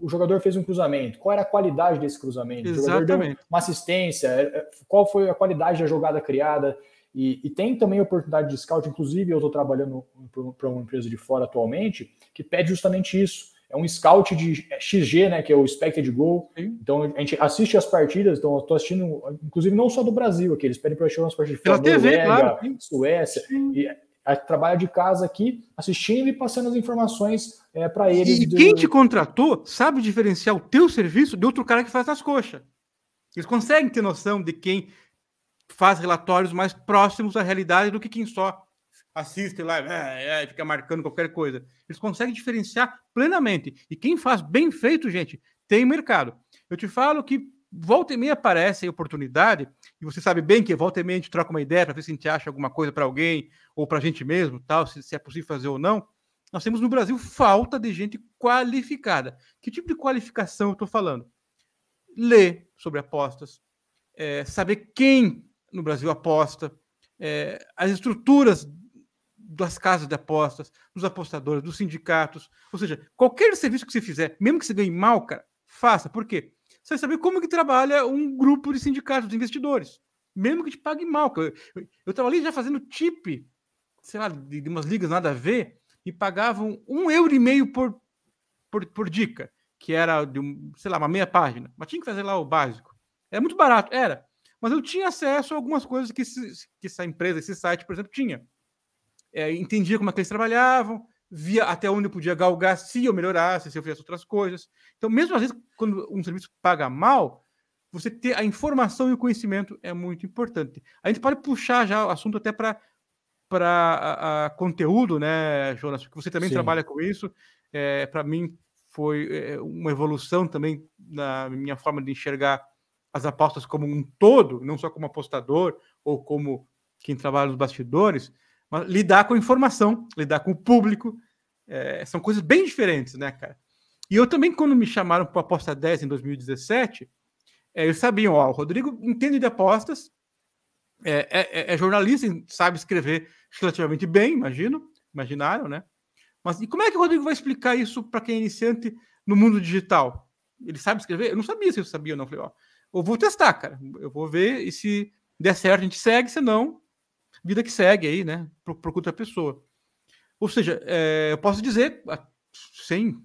o, jogador fez um cruzamento. Qual era a qualidade desse cruzamento? Exatamente. O jogador deu uma assistência. É, é, qual foi a qualidade da jogada criada? E, e, tem também oportunidade de scout, inclusive eu estou trabalhando para uma empresa de fora atualmente, que pede justamente isso. É um scout de XG, né, que é o expected goal. Sim. Então a gente assiste as partidas, então eu estou assistindo, inclusive não só do Brasil, aqui eles pedem para assistir umas partidas Pela TV, claro. Suécia. Sim. E a, trabalha de casa aqui, assistindo e passando as informações é, para eles. E quem te contratou sabe diferenciar o teu serviço de outro cara que faz as coxas. Eles conseguem ter noção de quem faz relatórios mais próximos da realidade do que quem só assiste lá é, é, fica marcando qualquer coisa. Eles conseguem diferenciar plenamente. E quem faz bem feito, gente, tem mercado. Eu te falo que volta e meia aparece oportunidade, e você sabe bem que volta e meia a gente troca uma ideia para ver se a gente acha alguma coisa para alguém ou para a gente mesmo, tal, se, se é possível fazer ou não. Nós temos no Brasil falta de gente qualificada. Que tipo de qualificação eu estou falando? Ler sobre apostas, é, saber quem no Brasil aposta, é, as estruturas das casas de apostas, dos apostadores, dos sindicatos, ou seja, qualquer serviço que você fizer, mesmo que você ganhe mal, cara, faça. Por quê? Você vai saber como que trabalha um grupo de sindicatos de investidores, mesmo que te pague mal. Eu, eu, eu tava ali já fazendo tip, sei lá, de, de, umas ligas nada a ver, e pagavam um euro e meio por, por, por dica, que era de, um, sei lá, uma meia página. Mas tinha que fazer lá o básico. Era muito barato, era mas eu tinha acesso a algumas coisas que, que essa empresa, esse site, por exemplo, tinha. É, entendia como é que eles trabalhavam, via até onde eu podia galgar se eu melhorasse, se eu fizesse outras coisas. Então, mesmo às vezes, quando um serviço paga mal, você ter a informação e o conhecimento é muito importante. A gente pode puxar já o assunto até para para conteúdo, né, Jonas? Porque você também Sim. trabalha com isso. É, para mim foi é, uma evolução também na minha forma de enxergar as apostas como um todo, não só como apostador ou como quem trabalha nos bastidores, mas lidar com a informação, lidar com o público, é, são coisas bem diferentes, né, cara? E eu também, quando me chamaram para aposta 10 em 2017, é, eles sabiam, ó, o Rodrigo entende de apostas, é, é, é, jornalista, sabe escrever relativamente bem, imagino, imaginaram, né? Mas e como é que o Rodrigo vai explicar isso para quem é iniciante no mundo digital? Ele sabe escrever? Eu não sabia se eu sabia ou não. Falei, ó, eu vou testar, cara. Eu vou ver e se der certo a gente segue, se não, vida que segue aí, né? Procura outra pessoa. Ou seja, é, eu posso dizer, sem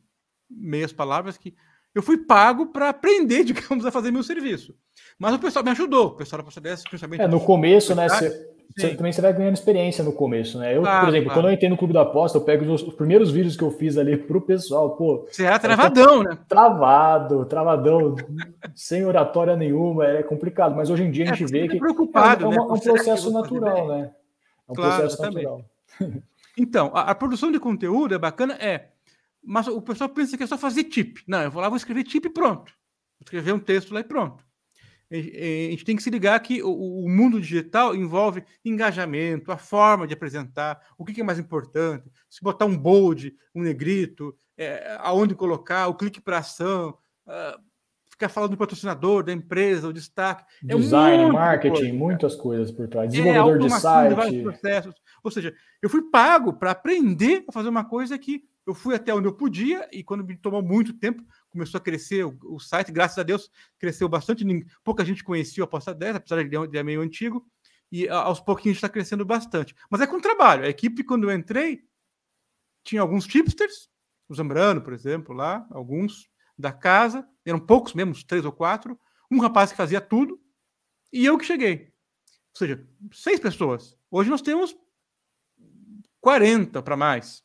meias palavras, que eu fui pago para aprender, [LAUGHS] digamos, a fazer meu serviço. Mas o pessoal me ajudou. O pessoal da dessa, principalmente. É, no começo, né? Você, também você vai ganhando experiência no começo, né? Eu, por exemplo, quando eu entrei no Clube da Aposta, eu pego os, os, primeiros vídeos que eu fiz ali pro pessoal, pô. Você era travadão, né? Travado, travadão, sem oratória nenhuma, é complicado. Mas hoje em dia a é, gente é, vê que preocupado, é, é, né? um, um processo natural, né? É um claro, processo natural. [LAUGHS] Então, a, a, produção de conteúdo é bacana, é. Mas o pessoal pensa que é só fazer tip. Não, eu vou lá, vou escrever tip e pronto. Vou escrever um texto lá e pronto a gente tem que se ligar que o, mundo digital envolve engajamento, a forma de apresentar, o que, é mais importante, se botar um bold, um negrito, é, aonde colocar, o clique para ação, uh, ficar falando do patrocinador, da empresa, o destaque. É Design, é marketing, coisa, muitas coisas por trás. É, Desenvolvedor é, de site. processos. Ou seja, eu fui pago para aprender a fazer uma coisa que eu fui até onde eu podia e quando me tomou muito tempo, começou a crescer o, o, site, graças a Deus, cresceu bastante. Pouca gente conhecia o Aposta 10, apesar de ele é meio antigo, e aos pouquinhos está crescendo bastante. Mas é com trabalho. A equipe, quando eu entrei, tinha alguns tipsters, o Zambrano, por exemplo, lá, alguns da casa, eram poucos mesmo, três ou quatro, um rapaz que fazia tudo, e eu que cheguei. Ou seja, seis pessoas. Hoje nós temos 40 para mais.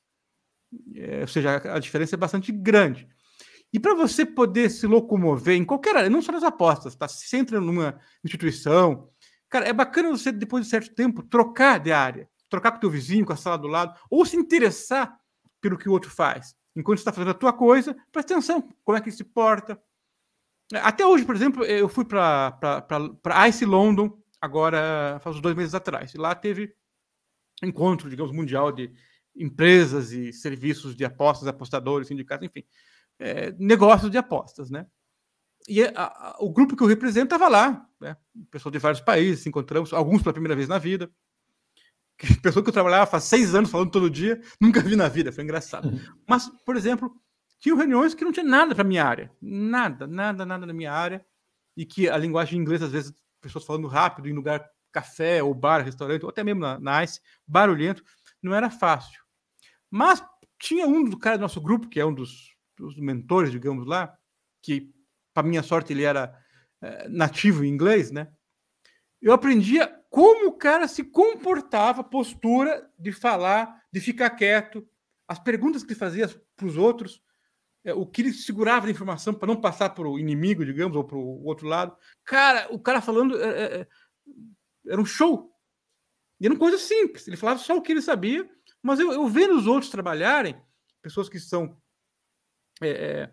É, ou seja, a diferença é bastante grande. E para você poder se locomover em qualquer área, não só nas apostas, tá? Se você entra numa instituição, cara, é bacana você, depois de certo tempo, trocar de área, trocar com o teu vizinho, com a sala do lado, ou se interessar pelo que o outro faz. Enquanto está fazendo a tua coisa, presta atenção, como é que ele se porta. Até hoje, por exemplo, eu fui para Ice London, agora faz uns dois meses atrás. E lá teve encontro, digamos, mundial de empresas e serviços de apostas, apostadores, sindicatos, enfim é, negócios de apostas, né? E a, a, o grupo que eu represento estava lá, né? Pessoal de vários países, se encontramos, alguns pela primeira vez na vida. [LAUGHS] Pessoa que eu trabalhava faz seis anos falando todo dia, nunca vi na vida, foi engraçado. Uhum. Mas, por exemplo, tinham reuniões que não tinha nada para minha área, nada, nada, nada na minha área, e que a linguagem inglesa, às vezes, pessoas falando rápido em lugar café ou bar, restaurante, ou até mesmo na, na ICE, barulhento, não era fácil. Mas tinha um do cara do nosso grupo, que é um dos os mentores, digamos lá, que, para minha sorte, ele era é, nativo em inglês, né? Eu aprendia como o cara se comportava, postura de falar, de ficar quieto, as perguntas que ele fazia para os outros, é, o que ele segurava de informação para não passar para o inimigo, digamos, ou para o outro lado. Cara, o cara falando é, era um show. E era uma coisa simples. Ele falava só o que ele sabia, mas eu, eu vendo os outros trabalharem, pessoas que são é, é,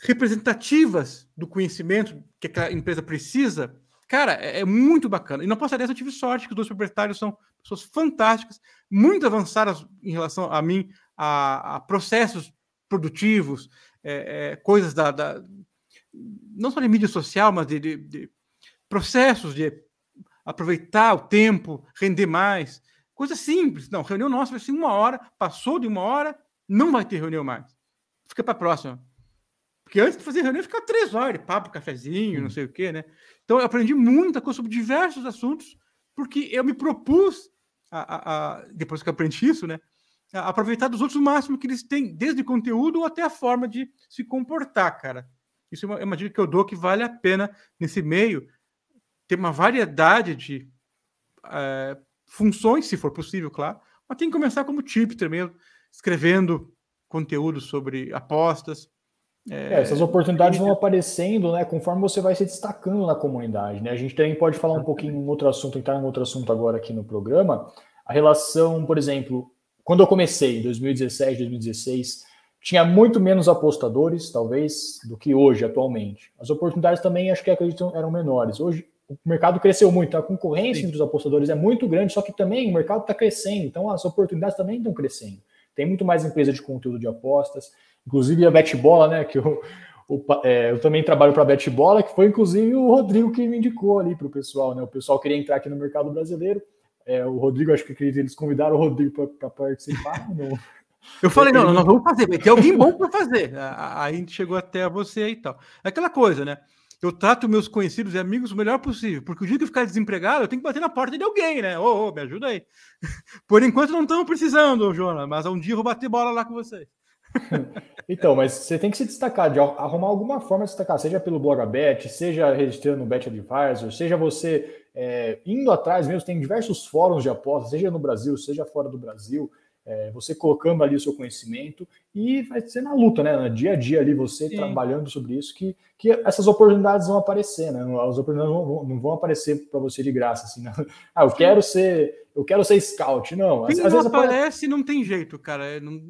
representativas do conhecimento que aquela empresa precisa, cara, é, é muito bacana. E na Posta 10 eu tive sorte que os dois proprietários são pessoas fantásticas, muito avançadas em relação a mim, a, a processos produtivos, é, é, coisas da, da, não só de mídia social, mas de, de, de processos de aproveitar o tempo, render mais, coisa simples. Não, reunião nossa vai ser uma hora, passou de uma hora, não vai ter reunião mais fica para a próxima. Porque antes de fazer reunião, ficava três horas de papo, cafezinho, não sei o quê, né? Então, eu aprendi muita coisa sobre diversos assuntos, porque eu me propus, a, a, a, depois que eu aprendi isso, né? Aproveitar dos outros o máximo que eles têm, desde conteúdo até a forma de se comportar, cara. Isso é uma, é uma dica que eu dou que vale a pena, nesse meio, ter uma variedade de é, funções, se for possível, claro, mas tem que começar como tipster mesmo, escrevendo conteúdo sobre apostas. É, é, essas oportunidades vão aparecendo, né, conforme você vai se destacando na comunidade, né? A gente também pode falar um pouquinho em outro assunto, entrar em outro assunto agora aqui no programa. A relação, por exemplo, quando eu comecei, em 2017, 2016, tinha muito menos apostadores, talvez, do que hoje, atualmente. As oportunidades também, acho que acreditam, eram menores. Hoje, o mercado cresceu muito, a concorrência Sim. entre os apostadores é muito grande, só que também o mercado está crescendo, então as oportunidades também estão crescendo. Tem muito mais empresa de conteúdo de apostas, inclusive a Betbola, né, que eu, o, é, eu também trabalho para a Betbola, que foi inclusive o Rodrigo que me indicou ali para o pessoal, né, o pessoal queria entrar aqui no mercado brasileiro, é, o Rodrigo, acho que eles convidaram o Rodrigo para participar. No... [LAUGHS] Eu falei, não, nós vamos fazer, vai ter alguém bom para fazer. Aí a gente chegou até você e tal. É aquela coisa, né? Eu trato meus conhecidos e amigos o melhor possível, porque o dia que eu ficar desempregado, eu tenho que bater na porta de alguém, né? Ô, ô me ajuda aí. [LAUGHS] Por enquanto não estamos precisando, Jonas, mas um dia eu vou bater bola lá com vocês. [LAUGHS] Então, mas você tem que se destacar, de arrumar alguma forma de se destacar, seja pelo Blogabet, seja registrando no Bet Advisor, seja você é, indo atrás mesmo, tem diversos fóruns de apostas, seja no Brasil, seja fora do Brasil, é, você colocando ali o seu conhecimento e vai ser na luta, né? No dia a dia ali, você Sim. trabalhando sobre isso, que, que essas oportunidades vão aparecer, né? As oportunidades não vão, não vão aparecer para você de graça, assim. Né? Ah, eu quero ser, eu quero ser scout, não. Às, às não vezes aparece, não tem jeito, cara. É, não...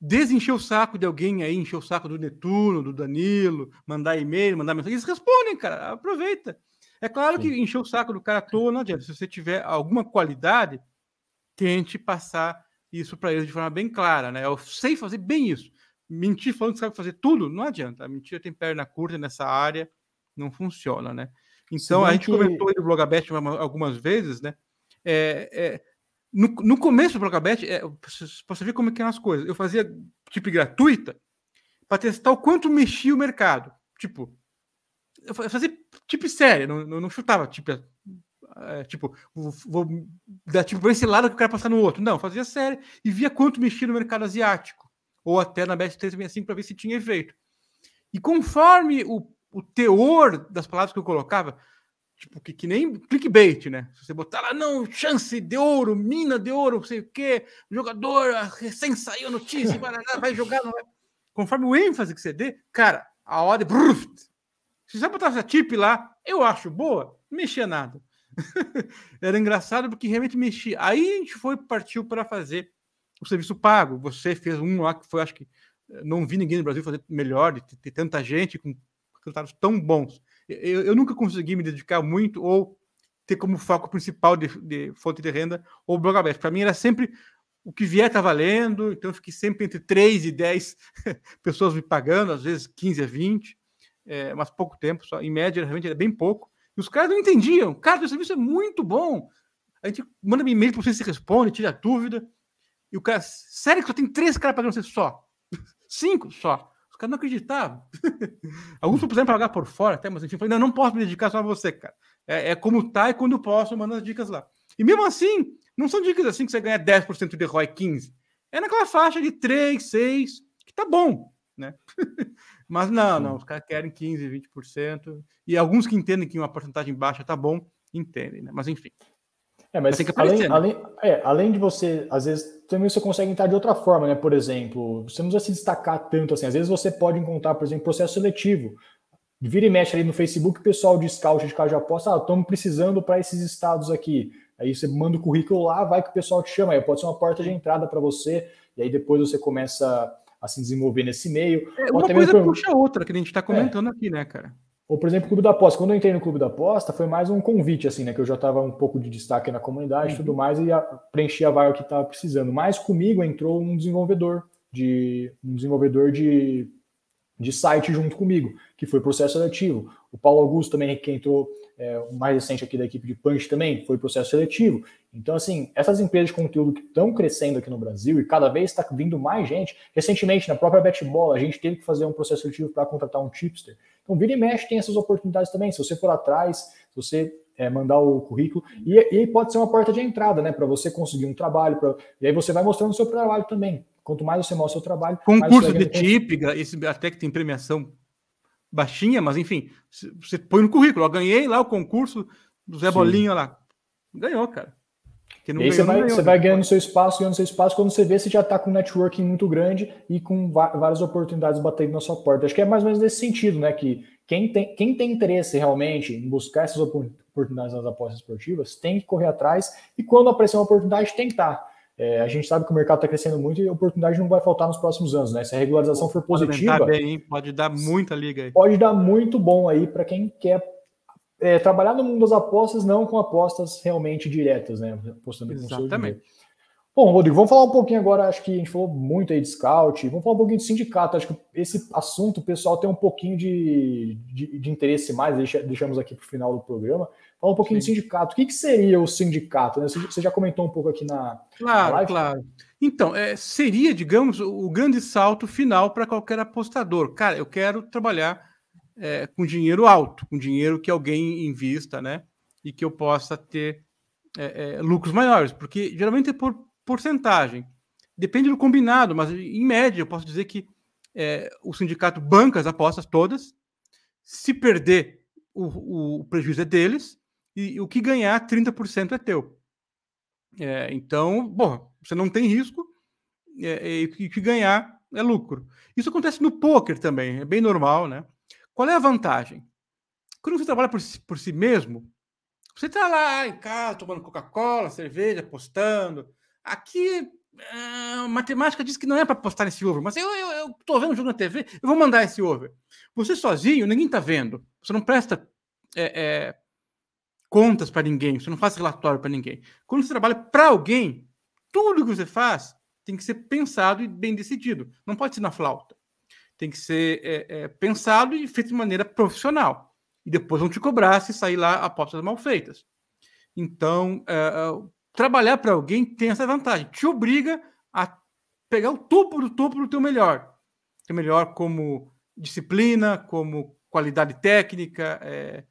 Desencher o saco de alguém aí, encher o saco do Netuno, do Danilo, mandar e-mail, mandar mensagem, eles respondem, cara. Aproveita. É claro Sim. que encher o saco do cara à toa não adianta. Se você tiver alguma qualidade, tente passar isso para eles de forma bem clara, né? Eu sei fazer bem isso. Mentir falando que sabe fazer tudo, não adianta. A mentira tem perna curta nessa área, não funciona, né? Então, a gente que... comentou aí no Blogabet algumas vezes, né? É, é, no, no começo do Blogabet, é, você ver como é que eram as coisas. Eu fazia tipo gratuita para testar o quanto mexia o mercado. Tipo, eu fazia tipo série, não, não chutava tipo é, tipo, vou, vou dar tipo para esse lado que eu quero passar no outro. Não, fazia série e via quanto mexia no mercado asiático, ou até na BS 365 para ver se tinha efeito. E conforme o, o teor das palavras que eu colocava, tipo, que, que nem clickbait, né? Se você botar lá, não, chance de ouro, mina de ouro, não sei o quê, jogador recém saiu notícia, vai jogar, não vai. Conforme o ênfase que você dê, cara, a hora. Se você botar essa tip lá, eu acho boa, não mexia nada. [LAUGHS] Era engraçado porque realmente mexia. Aí a gente foi partiu para fazer o serviço pago. Você fez um lá que foi, acho que não vi ninguém no Brasil fazer melhor, de ter tanta gente com resultados tão bons. Eu, eu, nunca consegui me dedicar muito ou ter como foco principal de, de fonte de renda o blog aberto. Para mim era sempre o que vier está valendo, então eu fiquei sempre entre 3 e 10 [LAUGHS] pessoas me pagando, às vezes 15 a 20, é, mas pouco tempo, só, em média realmente era bem pouco. E os caras não entendiam. Cara, o serviço é muito bom. A gente manda um e-mail para você se responde, tira dúvida. E o cara, sério que só tem três caras pagando você só? [LAUGHS] Cinco só. Os caras não acreditavam. [LAUGHS] Alguns puderam pagar por fora até, mas a gente falou, não, não posso me dedicar só a você, cara. É, é como tá e quando posso, eu mando as dicas lá. E mesmo assim, não são dicas assim que você ganha 10% de ROI 15%. É naquela faixa de 3, 6, que tá bom, né? [LAUGHS] Mas não, não, os caras querem 15, 20%. E alguns que entendem que uma porcentagem baixa tá bom, entendem, né? Mas enfim. É, mas tem que aparecer, além, né? além, é, além de você, às vezes, também você consegue entrar de outra forma, né? Por exemplo, você não precisa se destacar tanto assim. Às vezes você pode encontrar, por exemplo, processo seletivo. Vira e mexe ali no Facebook, o pessoal de scout de casa de aposta, ah, estamos precisando para esses estados aqui. Aí você manda o currículo lá, vai que o pessoal te chama. Aí pode ser uma porta de entrada para você, e aí depois você começa a se desenvolver nesse meio. É, uma coisa mesmo... puxa a outra, que a gente está comentando é. aqui, né, cara? Ou, por exemplo, o Clube da Aposta. Quando eu entrei no Clube da Aposta, foi mais um convite, assim, né? Que eu já estava um pouco de destaque na comunidade e uhum. tudo mais, e a, preenchi a vaga que estava precisando. Mas comigo entrou um desenvolvedor de um desenvolvedor de, de site junto comigo, que foi processo seletivo. O Paulo Augusto também, que entrou é, mais recente aqui da equipe de Punch também, foi processo seletivo. Então, assim, essas empresas de conteúdo que estão crescendo aqui no Brasil e cada vez está vindo mais gente. Recentemente, na própria Betbola, a gente teve que fazer um processo seletivo para contratar um tipster. Então, vira e mexe tem essas oportunidades também. Se você for atrás, você é, mandar o currículo, e, e pode ser uma porta de entrada, né, para você conseguir um trabalho, pra, e aí você vai mostrando o seu trabalho também. Quanto mais você mostra o seu trabalho. Concurso de típica, esse até que tem premiação baixinha, mas enfim, você põe no currículo. Eu ganhei lá o concurso do Zé Sim. Bolinha lá. Ganhou, cara. e aí você, vai, ganhou, você vai ganhando seu espaço, ganhando seu espaço. Quando você vê, você já está com um networking muito grande e com várias oportunidades batendo na sua porta. Acho que é mais ou menos nesse sentido, né? Que quem tem, quem tem interesse realmente em buscar essas oportunidades nas apostas esportivas tem que correr atrás e quando aparecer uma oportunidade, tentar. É, a gente sabe que o mercado está crescendo muito e a oportunidade não vai faltar nos próximos anos, né? Se a regularização for positiva. Pode, bem, pode dar muita liga aí. Pode dar muito bom aí para quem quer é, trabalhar no mundo das apostas, não com apostas realmente diretas, né? Apostando Exatamente. Bom, Rodrigo, vamos falar um pouquinho agora. Acho que a gente falou muito aí de scout, vamos falar um pouquinho de sindicato. Acho que esse assunto o pessoal tem um pouquinho de, de, de interesse mais, deixamos aqui para o final do programa. Fala um pouquinho Sim. de sindicato. O que, que seria o sindicato? Né? Você já comentou um pouco aqui na. Claro, na live. claro. Então, é, seria, digamos, o grande salto final para qualquer apostador. Cara, eu quero trabalhar é, com dinheiro alto, com dinheiro que alguém invista, né? E que eu possa ter é, é, lucros maiores, porque geralmente é por porcentagem. Depende do combinado, mas em média eu posso dizer que é, o sindicato banca as apostas todas. Se perder, o, o prejuízo é deles e o que ganhar, 30% é teu. É, então, bom, você não tem risco é, e o que ganhar é lucro. Isso acontece no poker também, é bem normal, né? Qual é a vantagem? Quando você trabalha por, por si mesmo, você está lá em casa tomando Coca-Cola, cerveja, apostando. Aqui, a matemática diz que não é para apostar nesse over, mas eu estou vendo o jogo na TV, eu vou mandar esse over. Você sozinho, ninguém está vendo. Você não presta é, é, contas para ninguém, você não faz relatório para ninguém. Quando você trabalha para alguém, tudo que você faz tem que ser pensado e bem decidido. Não pode ser na flauta. Tem que ser é, é, pensado e feito de maneira profissional. E depois vão te cobrar se sair lá apostas mal feitas. Então, é, é trabalhar para alguém tem essa vantagem. Te obriga a pegar o topo do topo do teu melhor. Teu melhor como disciplina, como qualidade técnica, é,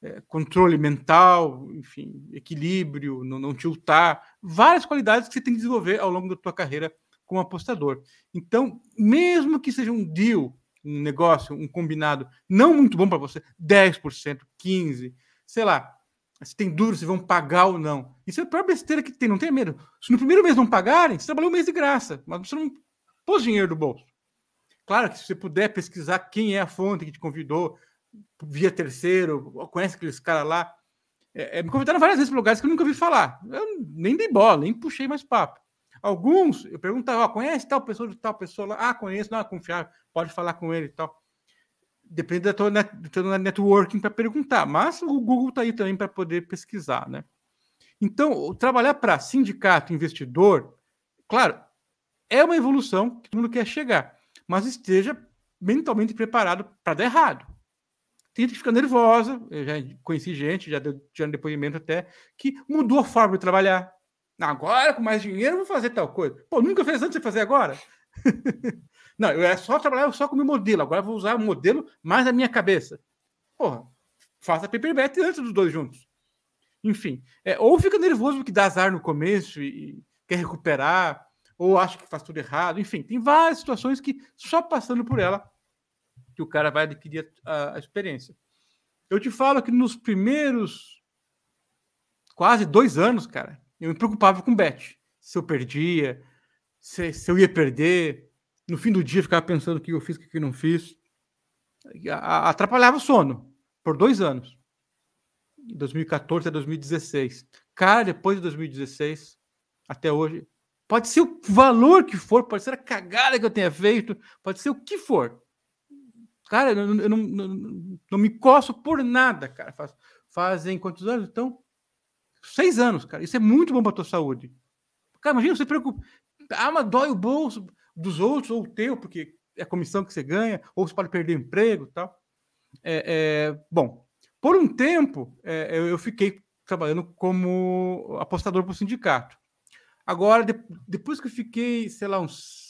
é, controle mental, enfim, equilíbrio, não, não tiltar, várias qualidades que você tem que desenvolver ao longo da tua carreira como apostador. Então, mesmo que seja um deal, um negócio, um combinado não muito bom para você, 10%, 15%, sei lá, se tem dúvida se vão pagar ou não. Isso é a pior besteira que tem, não tenha medo. Se no primeiro mês não pagarem, você trabalhou um mês de graça, mas você não pôs dinheiro do bolso. Claro que se você puder pesquisar quem é a fonte que te convidou, via terceiro, conhece aqueles caras lá. É, é, me convidaram várias vezes para lugares que eu nunca ouvi falar. Eu nem dei bola, nem puxei mais papo. Alguns, eu perguntava, conhece tal pessoa de tal pessoa lá? Ah, conheço, não, é confiável, pode falar com ele e tal. Depende da tua, net, networking para perguntar, mas o Google está aí também para poder pesquisar, né? Então, trabalhar para sindicato, investidor, claro, é uma evolução que todo mundo quer chegar, mas esteja mentalmente preparado para dar errado tem gente que fica nervosa. Eu já conheci gente, já deu já depoimento até, que mudou a forma de trabalhar. Agora, com mais dinheiro, vou fazer tal coisa. Pô, nunca fez antes de fazer agora? [LAUGHS] Não, eu era só trabalhar só com o meu modelo. Agora vou usar o modelo mais da minha cabeça. Porra, faça paper bet antes dos dois juntos. Enfim, é, ou fica nervoso porque dá azar no começo e, e quer recuperar, ou acha que faz tudo errado. Enfim, tem várias situações que só passando por ela que o cara vai adquirir a, a experiência. Eu te falo que nos primeiros quase dois anos, cara, eu me preocupava com bet. Se eu perdia, se, se eu ia perder. No fim do dia, ficava pensando o que eu fiz, o que eu não fiz. Atrapalhava o sono por dois anos. 2014 a 2016. Cara, depois de 2016 até hoje, pode ser o valor que for, pode ser a cagada que eu tenha feito, pode ser o que for. Cara, eu, não, eu não, não, não, me coço por nada, cara. Faz, fazem quantos anos? Então, seis anos, cara. Isso é muito bom para tua saúde. Cara, imagina você preocupa. Ah, mas dói o bolso dos outros ou o teu, porque é a comissão que você ganha, ou você pode perder emprego tal. É, é, bom, por um tempo, é, eu fiquei trabalhando como apostador para o sindicato. Agora, de, depois que eu fiquei, sei lá, uns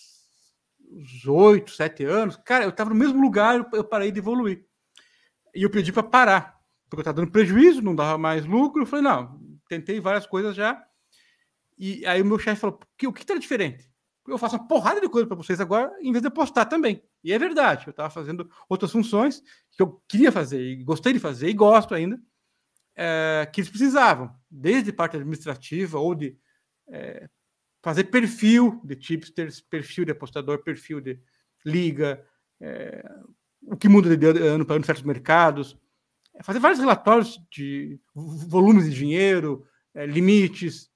oito, sete anos, cara, eu estava no mesmo lugar, eu parei de evoluir. E eu pedi para parar, porque eu estava dando prejuízo, não dava mais lucro. Eu falei, não, tentei várias coisas já. E aí o meu chefe falou, o que está diferente? Eu faço uma porrada de coisa para vocês agora, em vez de postar também. E é verdade, eu estava fazendo outras funções que eu queria fazer, e gostei de fazer, e gosto ainda, é, que eles precisavam, desde parte administrativa ou de é, fazer perfil de tipsters, perfil de apostador, perfil de liga, é, o que muda de ano para ano certos mercados, fazer vários relatórios de volumes de dinheiro, limites,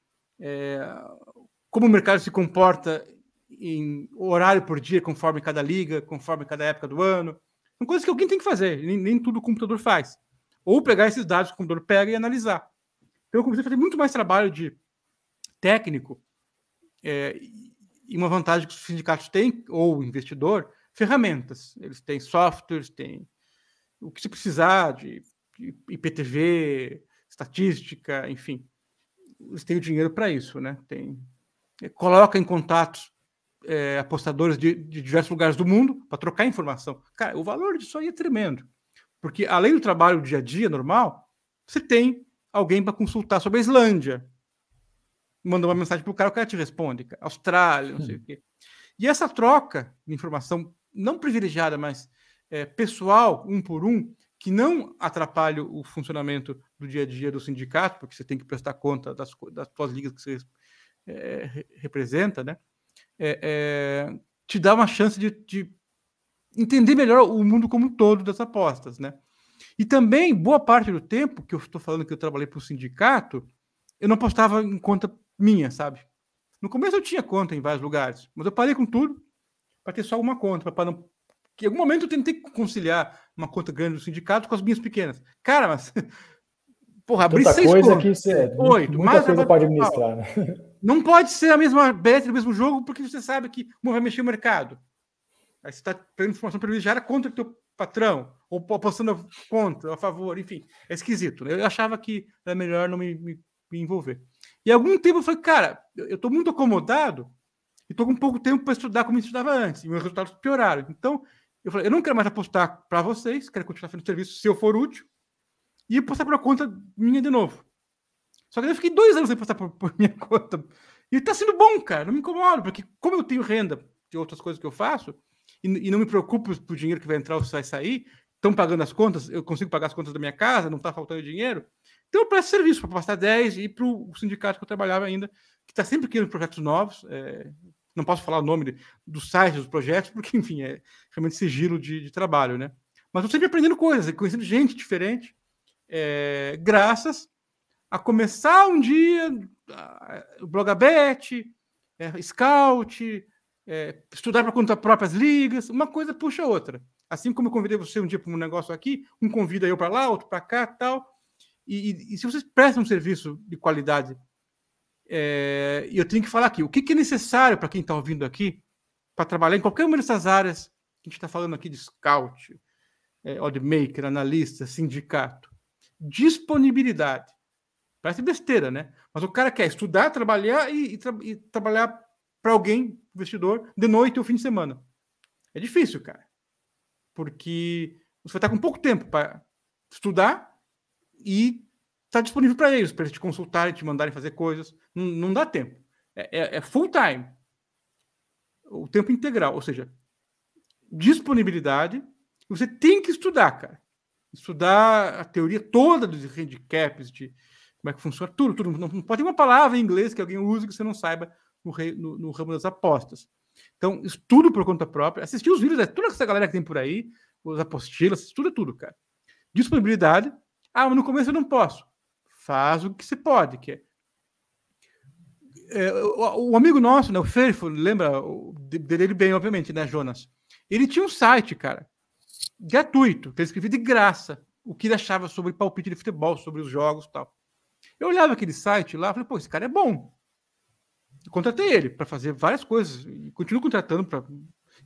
como o mercado se comporta em horário por dia, conforme cada liga, conforme cada época do ano. São coisas que alguém tem que fazer, nem, nem tudo o computador faz. Ou pegar esses dados que o computador pega e analisar. Então, eu comecei a fazer muito mais trabalho de técnico é, e uma vantagem que os sindicatos têm, ou o investidor, ferramentas. Eles têm softwares, têm o que se precisar de, IPTV, estatística, enfim. Eles têm o dinheiro para isso, né? Tem, é, coloca em contatos é, apostadores de, de, diversos lugares do mundo para trocar informação. Cara, o valor disso aí é tremendo. Porque além do trabalho dia a dia normal, você tem alguém para consultar sobre a Islândia. Manda uma mensagem para o cara, o cara te responde. Austrália, não sei hum. o quê. E essa troca de informação, não privilegiada, mas é, pessoal, um por um, que não atrapalhe o funcionamento do dia a dia do sindicato, porque você tem que prestar conta das, das suas ligas que você é, representa, né? É, é, te dá uma chance de, de, entender melhor o mundo como um todo das apostas, né? E também, boa parte do tempo que eu estou falando que eu trabalhei para o sindicato, eu não postava em conta minha, sabe? No começo eu tinha conta em vários lugares, mas eu parei com tudo para ter só uma conta, para não. Que em algum momento eu tentei conciliar uma conta grande do sindicato com as minhas pequenas. Cara, mas. [LAUGHS] Porra, abrir Tanta seis coisa contas. que você, Oito, muita mais coisa pode administrar, né? [LAUGHS] Não pode ser a mesma bet, o mesmo jogo, porque você sabe que vai mexer o mercado. Aí você está pegando informação privilegiada contra o teu patrão, ou apostando contra, a favor, enfim. É esquisito. Né? Eu achava que era melhor não me, me, me envolver. E algum tempo falei, cara, eu estou muito acomodado e estou com pouco tempo para estudar como eu estudava antes, e meus resultados pioraram. Então, eu falei, eu não quero mais apostar para vocês, quero continuar fazendo serviço se eu for útil, e apostar por conta minha de novo. Só que eu fiquei dois anos sem apostar por, por [LAUGHS] minha conta. E está sendo bom, cara, não me incomodo, porque como eu tenho renda de outras coisas que eu faço, e, e não me preocupo o dinheiro que vai entrar ou se vai sair, estão pagando as contas, eu consigo pagar as contas da minha casa, não está faltando dinheiro, então eu presto serviço para passar 10 e para o sindicato que eu trabalhava ainda, que está sempre criando projetos novos. É, não posso falar o nome de, do site dos projetos, porque, enfim, é realmente sigilo de, de trabalho, né? Mas estou sempre aprendendo coisas, conhecendo gente diferente, é, graças a começar um dia o Blogabet, é, Scout, é, estudar para conta próprias ligas, uma coisa puxa a outra. Assim como eu convidei você um dia para um negócio aqui, um convida eu para lá, outro para cá, tal. E, e, e, se vocês prestam um serviço de qualidade, é, eu tenho que falar aqui, o que, que é necessário para quem está ouvindo aqui para trabalhar em qualquer uma dessas áreas que a gente está falando aqui de scout, é, oddmaker, analista, sindicato? Disponibilidade. Parece besteira, né? Mas o cara quer estudar, trabalhar e, e, tra e trabalhar para alguém, investidor, de noite ou fim de semana. É difícil, cara. Porque você vai estar com pouco tempo para estudar e está disponível para eles, para eles te consultarem, te mandarem fazer coisas. Não, não dá tempo. É, é, é, full time. O tempo integral. Ou seja, disponibilidade. Você tem que estudar, cara. Estudar a teoria toda dos handicaps, de como é que funciona tudo, tudo. Não, não pode ter uma palavra em inglês que alguém use que você não saiba no, rei, no, no ramo das apostas. Então, estudo por conta própria, assistir os vídeos, é toda essa galera que tem por aí, os apostilas, estuda tudo, cara. Disponibilidade. Ah, mas no começo eu não posso. Faz o que você pode, que é. é o, o, amigo nosso, né, o Ferfo, lembra dele bem, obviamente, né, Jonas? Ele tinha um site, cara, gratuito, que ele escrevia de graça o que ele achava sobre palpite de futebol, sobre os jogos e tal. Eu olhava aquele site lá falei, pô, esse cara é bom. Eu contratei ele para fazer várias coisas. E continuo contratando para.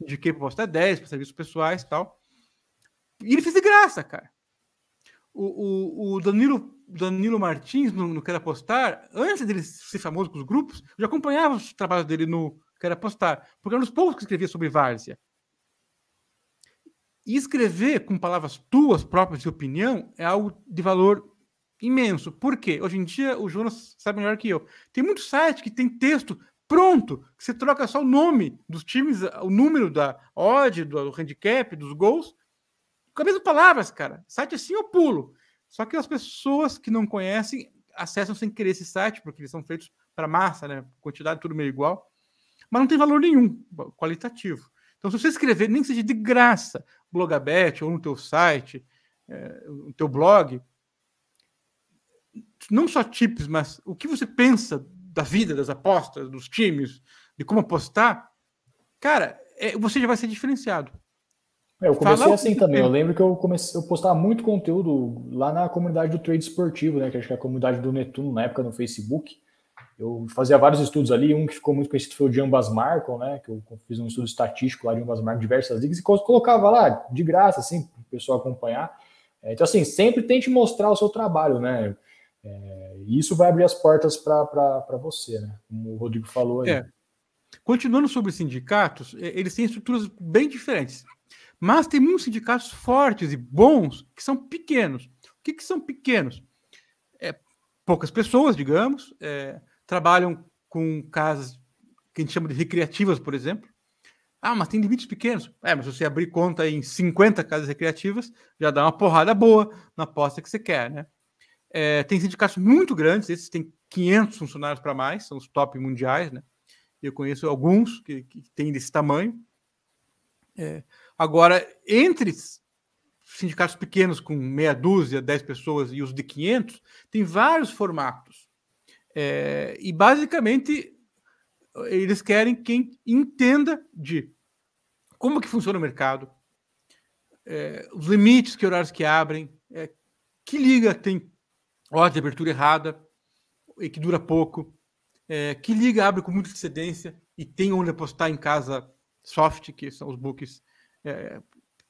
Indiquei para postar 10, para serviços pessoais e tal. E ele fez de graça, cara. O, o, o Danilo, Danilo Martins, no, no Quero Apostar, antes dele ser famoso com os grupos, eu já acompanhava os trabalhos dele no Quero Apostar, porque era um dos poucos que escrevia sobre várzea. E escrever com palavras tuas próprias de opinião é algo de valor imenso. Por quê? Hoje em dia, o Jonas sabe melhor que eu. Tem muito site que tem texto pronto, que você troca só o nome dos times, o número da odd, do handicap, dos gols, com as mesmas palavras, cara. Site assim eu pulo. Só que as pessoas que não conhecem acessam sem querer esse site, porque eles são feitos para massa, né? Quantidade tudo meio igual. Mas não tem valor nenhum qualitativo. Então, se você escrever, nem que seja de graça, Blogabet ou no teu site, é, no teu blog, não só tips, mas o que você pensa da vida, das apostas, dos times, de como apostar, cara, é, você já vai ser diferenciado. É, eu comecei Fala assim também. Eu lembro que eu comecei, eu postava muito conteúdo lá na comunidade do trade esportivo, né? Que acho que é a comunidade do Netuno na época no Facebook. Eu fazia vários estudos ali, um que ficou muito conhecido foi o Jambas Markle, né? Que eu fiz um estudo estatístico lá de Jambas Markle, diversas ligas, e colocava lá de graça, assim, para o pessoal acompanhar. É, então, assim, sempre tente mostrar o seu trabalho, né? É, e isso vai abrir as portas para você, né? Como o Rodrigo falou aí. É. Continuando sobre sindicatos, eles têm estruturas bem diferentes. Mas tem muitos sindicatos fortes e bons que são pequenos. O que, que são pequenos? É, poucas pessoas, digamos, é, trabalham com casas que a gente chama de recreativas, por exemplo. Ah, mas tem limites pequenos. É, mas se você abrir conta em 50 casas recreativas, já dá uma porrada boa na aposta que você quer, né? É, tem sindicatos muito grandes, esses têm 500 funcionários para mais, são os top mundiais, né? Eu conheço alguns que, que têm desse tamanho. É, agora, entre sindicatos pequenos com meia dúzia, 10 pessoas e os de 500, tem vários formatos. É, e basicamente eles querem quem entenda de como que funciona o mercado, é, os limites, que horários que abrem, é, que liga tem hora de abertura errada e que dura pouco, é, que liga abre com muita antecedência e tem onde apostar em casa soft, que são os books é,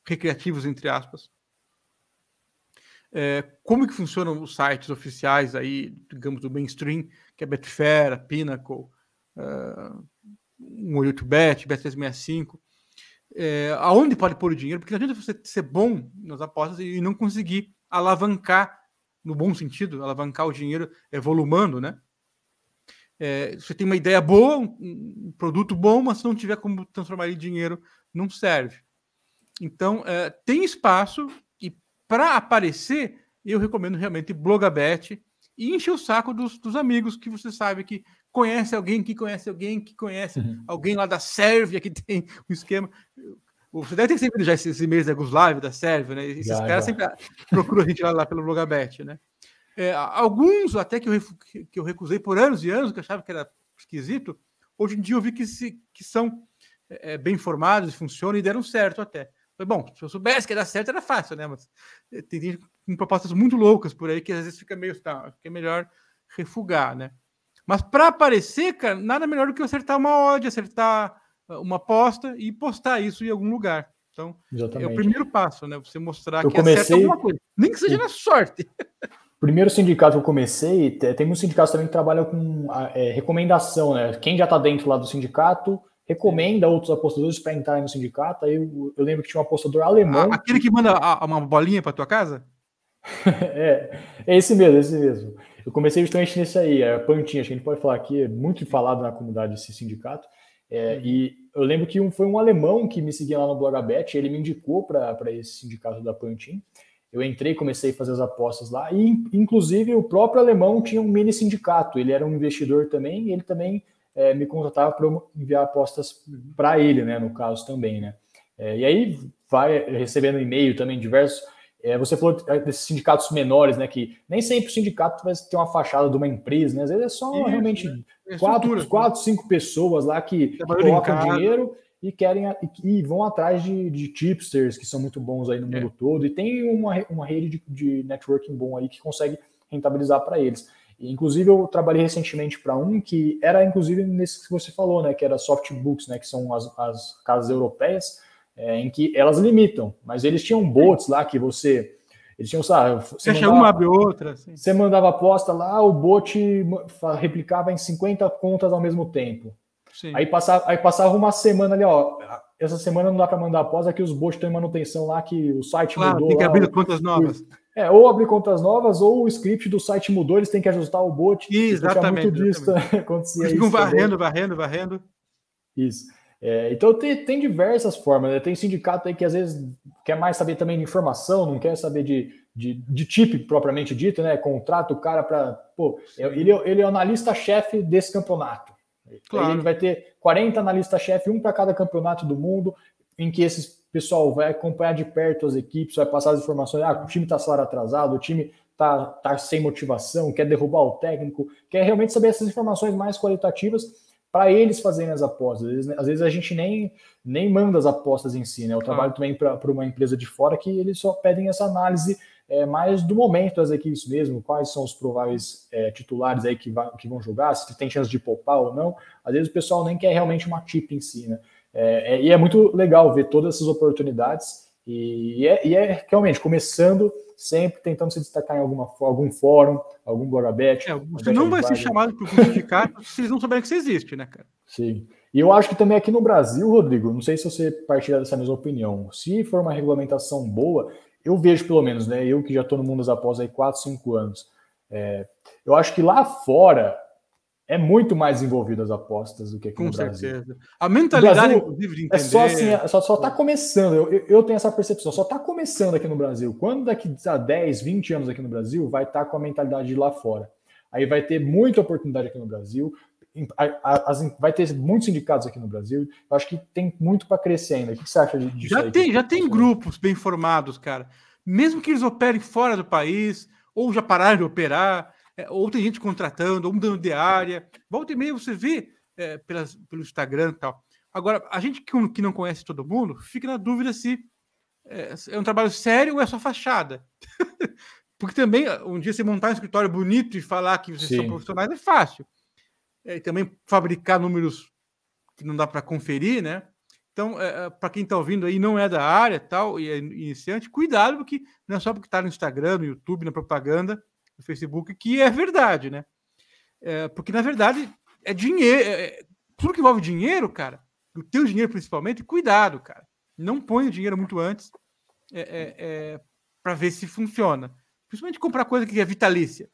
recreativos, entre aspas. É, como que funcionam os sites oficiais aí, digamos, do mainstream, que é Betfair, a Pinnacle, uh, 188bet, Bet365, é, aonde pode pôr o dinheiro, porque não adianta você ser bom nas apostas e não conseguir alavancar, no bom sentido, alavancar o dinheiro é, volumando, né? É, você tem uma ideia boa, um, um, produto bom, mas se não tiver como transformar em dinheiro, não serve. Então, é, tem espaço e para aparecer, eu recomendo realmente Blogabet e encher o saco dos, dos amigos que você sabe que conhece alguém que conhece alguém que conhece uhum. alguém lá da Sérvia que [LAUGHS] tem um esquema. Você deve ter sempre já esses e-mails da Guslav, da Sérvia, né? Esses já, caras já. sempre procuram a gente lá, lá pelo Blogabet, né? É, alguns até que eu, que eu recusei por anos e anos, que eu achava que era esquisito, hoje em dia eu vi que, se, que são é, bem formados, funcionam e deram certo até. Foi bom, se eu soubesse que ia dar certo era fácil, né? Mas é, tem gente com propostas muito loucas por aí que às vezes fica meio, tá, que é melhor refugar, né? Mas para aparecer, cara, nada melhor do que acertar uma odd, acertar ah, uma aposta e postar isso em algum lugar. Então, Exatamente. é o primeiro passo, né? Você mostrar eu que comecei... acerta alguma coisa, nem que seja na sorte. [LAUGHS] Primeiro sindicato que eu comecei, tem muitos sindicatos também que trabalham com é, recomendação, né? Quem já está dentro lá do sindicato recomenda outros apostadores para entrar no sindicato. Aí eu, eu, lembro que tinha um apostador alemão. Aquele que manda uma bolinha para tua casa? [LAUGHS] é, é esse mesmo, esse mesmo. Eu comecei justamente nesse aí, a Pantinha, acho que a gente pode falar aqui, é muito falado na comunidade esse sindicato. É, uhum. e eu lembro que um, foi um alemão que me seguia lá no Blogabet, ele me indicou para esse sindicato da Pantin. Eu entrei, comecei a fazer as apostas lá, e inclusive o próprio alemão tinha um mini sindicato, ele era um investidor também, e ele também é, me contratava para enviar apostas para ele, né, no caso também, né. É, e aí vai recebendo e-mail também diversos é, você falou é, desses sindicatos menores, né? Que nem sempre o sindicato vai ter uma fachada de uma empresa, né? Às vezes é só Isso, realmente né? é quatro, quatro, cinco pessoas lá que colocam dinheiro e querem e, e vão atrás de, de, tipsters que são muito bons aí no mundo é. todo. E tem uma, uma rede de, de networking bom aí que consegue rentabilizar para eles. E, inclusive, eu trabalhei recentemente para um que era, inclusive, nesse que você falou, né? Que era Softbooks, né? Que são as, as casas europeias é, em que elas limitam, mas eles tinham bots lá que você. Eles tinham, sabe? Você Fecha uma, abre outra. Assim. Você mandava aposta lá, o bot replicava em 50 contas ao mesmo tempo. Sim. Aí, passava, aí passava uma semana ali, ó. Essa semana não dá para mandar aposta que os bots estão em manutenção lá, que o site claro, mudou. Tem que lá, abrir contas novas. É, ou abrir contas novas, ou o script do site mudou, eles têm que ajustar o bot. Exatamente. Muito disso, [LAUGHS] acontecia eles ficam varrendo, varrendo, varrendo. Isso. É, então tem, tem, diversas formas, né? Tem sindicato aí que às vezes quer mais saber também de informação, não quer saber de, de, de tipo propriamente dito, né? Contrata o cara para. Pô, é, ele, ele é o analista-chefe desse campeonato. Claro. Ele vai ter 40 analistas-chefe, um para cada campeonato do mundo, em que esse pessoal vai acompanhar de perto as equipes, vai passar as informações. Ah, o time está salário atrasado, o time tá, tá sem motivação, quer derrubar o técnico, quer realmente saber essas informações mais qualitativas para eles fazerem as apostas. Às vezes, às vezes, a gente nem, nem manda as apostas em si, né? Eu trabalho ah. também para uma empresa de fora que eles só pedem essa análise é, mais do momento das equipes mesmo, quais são os prováveis é, titulares aí que, vai, que vão jogar, se tem chance de poupar ou não. Às vezes o pessoal nem quer realmente uma tip em si, né? É, é, e é muito legal ver todas essas oportunidades e é, e é, realmente começando sempre tentando se destacar em alguma, algum fórum, algum blogabet. É, você não vai ser chamado por sindicato se eles não souberem que você existe, né, cara? Sim. E eu acho que também aqui no Brasil, Rodrigo, não sei se você partilha dessa mesma opinião, se for uma regulamentação boa, eu vejo pelo menos, né? Eu que já estou no mundo das apostas aí 4, 5 anos. É, eu acho que lá fora é muito mais envolvido as apostas do que aqui Com no Brasil. certeza. A mentalidade, inclusive, de entender... É só assim, é, só, só tá começando. Eu, eu tenho essa percepção, só tá começando aqui no Brasil. Quando daqui a 10, 20 anos aqui no Brasil, vai estar tá com a mentalidade de lá fora. Aí vai ter muita oportunidade aqui no Brasil, as, vai ter muitos sindicatos aqui no Brasil. Eu acho que tem muito para crescer ainda. O que você acha disso? Já aí, tem, já tem grupos bem formados, cara. Mesmo que eles operem fora do país, ou já pararam de operar, é, ou tem gente contratando, ou mudando de área. Volta e meia você vê é, pelas, pelo Instagram e tal. Agora, a gente que, que não conhece todo mundo, fica na dúvida se é, é um trabalho sério ou é só fachada. [LAUGHS] Porque também, um dia você montar um escritório bonito e falar que vocês Sim. são profissionais é fácil é, e também fabricar números que não dá para conferir, né? Então, é, é para quem está ouvindo aí não é da área tal e é iniciante, cuidado, porque não é só porque está no Instagram, no YouTube, na propaganda, no Facebook, que é verdade, né? É, porque, na verdade, é dinheiro. É, é tudo que envolve dinheiro, cara, o teu dinheiro principalmente, cuidado, cara. Não põe o dinheiro muito antes é, para ver se funciona. Principalmente comprar coisa que é vitalícia.